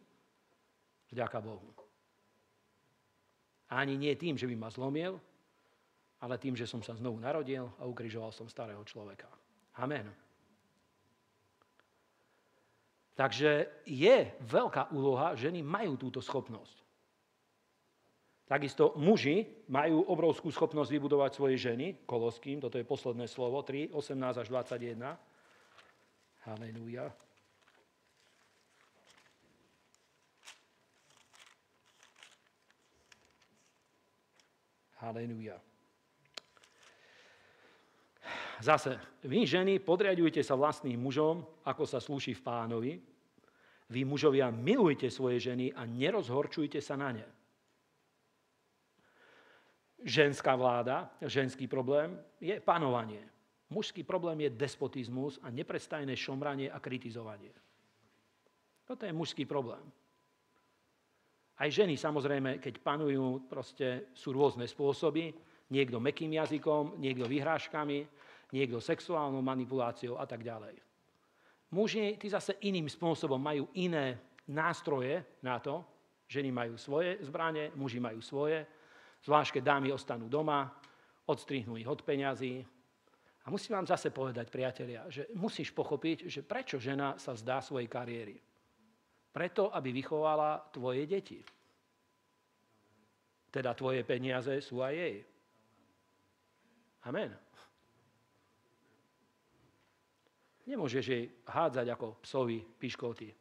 Vďaka Bohu. Ani nie tým, že by ma zlomil, ale tým, že som sa znovu narodil a ukrižoval som starého človeka. Amen. Takže je veľká úloha, ženy majú túto schopnosť. Takisto muži majú obrovskú schopnosť vybudovať svoje ženy, koloským, toto je posledné slovo, 3, 18 až 21. Halelúja. Halelúja. Zase, vy ženy podriadujte sa vlastným mužom, ako sa slúši v pánovi. Vy mužovia milujte svoje ženy a nerozhorčujte sa na ne. Ženská vláda, ženský problém je panovanie. Mužský problém je despotizmus a neprestajné šomranie a kritizovanie. Toto je mužský problém. Aj ženy samozrejme, keď panujú, proste sú rôzne spôsoby. Niekto mekým jazykom, niekto vyhrážkami, niekto sexuálnou manipuláciou a tak ďalej. Muži, tí zase iným spôsobom majú iné nástroje na to, ženy majú svoje zbranie, muži majú svoje, zvlášť keď dámy ostanú doma, odstrihnú ich od peňazí. A musím vám zase povedať, priatelia, že musíš pochopiť, že prečo žena sa zdá svojej kariéry. Preto, aby vychovala tvoje deti. Teda tvoje peniaze sú aj jej. Amen. Nemôžeš jej hádzať ako psovi piškoty.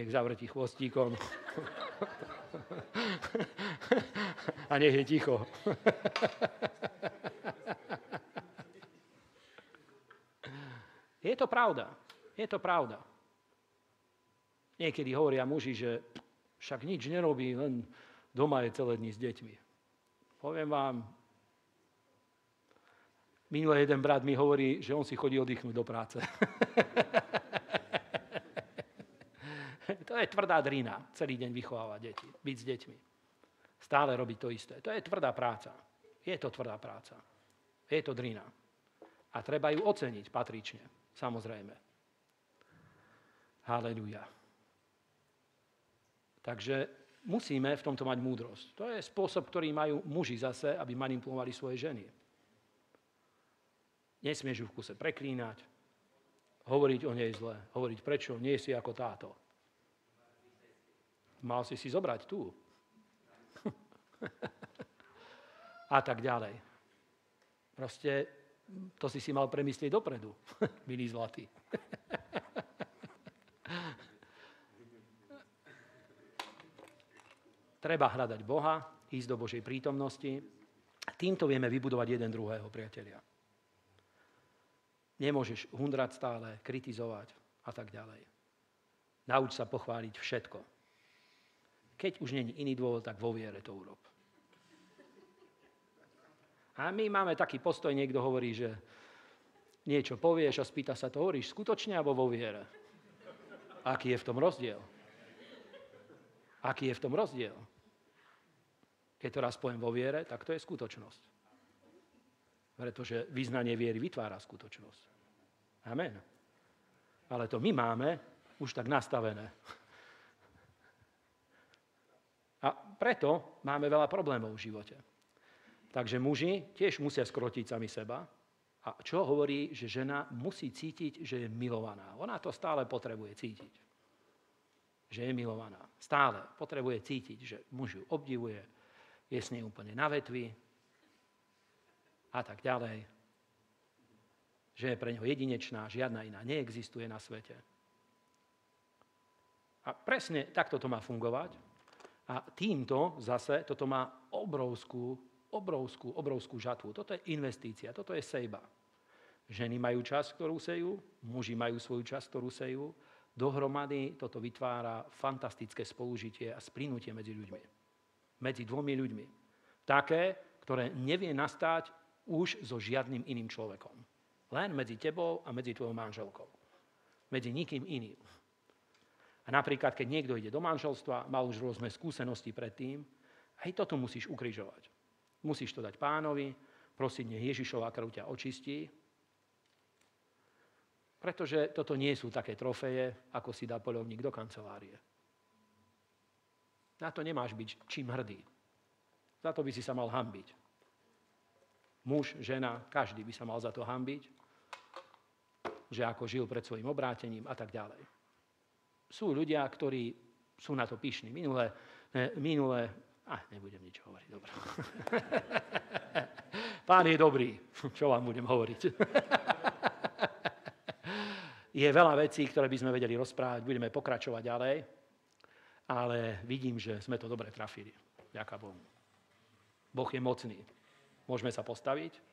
Nech zavretí chvostíkom. A nech je ticho. Je to pravda. Je to pravda. Niekedy hovoria muži, že však nič nerobí, len doma je celé dní s deťmi. Poviem vám, Minulý jeden brat mi hovorí, že on si chodí oddychnúť do práce. to je tvrdá drina, celý deň vychovávať deti, byť s deťmi. Stále robiť to isté. To je tvrdá práca. Je to tvrdá práca. Je to drina. A treba ju oceniť patrične, samozrejme. Haleluja. Takže musíme v tomto mať múdrosť. To je spôsob, ktorý majú muži zase, aby manipulovali svoje ženy. Nesmieš ju v kuse preklínať, hovoriť o nej zle, hovoriť prečo nie si ako táto. Mal si si zobrať tú. A tak ďalej. Proste to si si mal premyslieť dopredu, milý zlatý. Treba hľadať Boha, ísť do Božej prítomnosti. Týmto vieme vybudovať jeden druhého, priatelia. Nemôžeš hundrať stále, kritizovať a tak ďalej. Nauč sa pochváliť všetko. Keď už není iný dôvod, tak vo viere to urob. A my máme taký postoj, niekto hovorí, že niečo povieš a spýta sa to, hovoríš skutočne alebo vo viere? Aký je v tom rozdiel? Aký je v tom rozdiel? Keď to raz poviem vo viere, tak to je skutočnosť. Pretože vyznanie viery vytvára skutočnosť. Amen. Ale to my máme už tak nastavené. A preto máme veľa problémov v živote. Takže muži tiež musia skrotiť sami seba. A čo hovorí, že žena musí cítiť, že je milovaná. Ona to stále potrebuje cítiť. Že je milovaná. Stále potrebuje cítiť, že muž ju obdivuje, je s nej úplne na vetvi a tak ďalej že je pre neho jedinečná, žiadna iná neexistuje na svete. A presne takto to má fungovať. A týmto zase toto má obrovskú, obrovskú, obrovskú žatvu. Toto je investícia, toto je sejba. Ženy majú čas, ktorú sejú, muži majú svoju čas, ktorú sejú. Dohromady toto vytvára fantastické spolužitie a splinutie medzi ľuďmi. Medzi dvomi ľuďmi. Také, ktoré nevie nastať už so žiadnym iným človekom. Len medzi tebou a medzi tvojou manželkou. Medzi nikým iným. Napríklad, keď niekto ide do manželstva, mal už rôzne skúsenosti predtým, aj toto musíš ukrižovať. Musíš to dať pánovi, prosiť, nech Ježišová krv ťa očistí. Pretože toto nie sú také trofeje, ako si dá polovník do kancelárie. Na to nemáš byť čím hrdý. Za to by si sa mal hambiť. Muž, žena, každý by sa mal za to hambiť, že ako žil pred svojim obrátením a tak ďalej. Sú ľudia, ktorí sú na to pyšní. Minule, minule a nebudem nič hovoriť, dobro. Pán je dobrý, čo vám budem hovoriť. je veľa vecí, ktoré by sme vedeli rozprávať, budeme pokračovať ďalej, ale vidím, že sme to dobre trafili. Ďaká Bohu. Boh je mocný. Môžeme sa postaviť.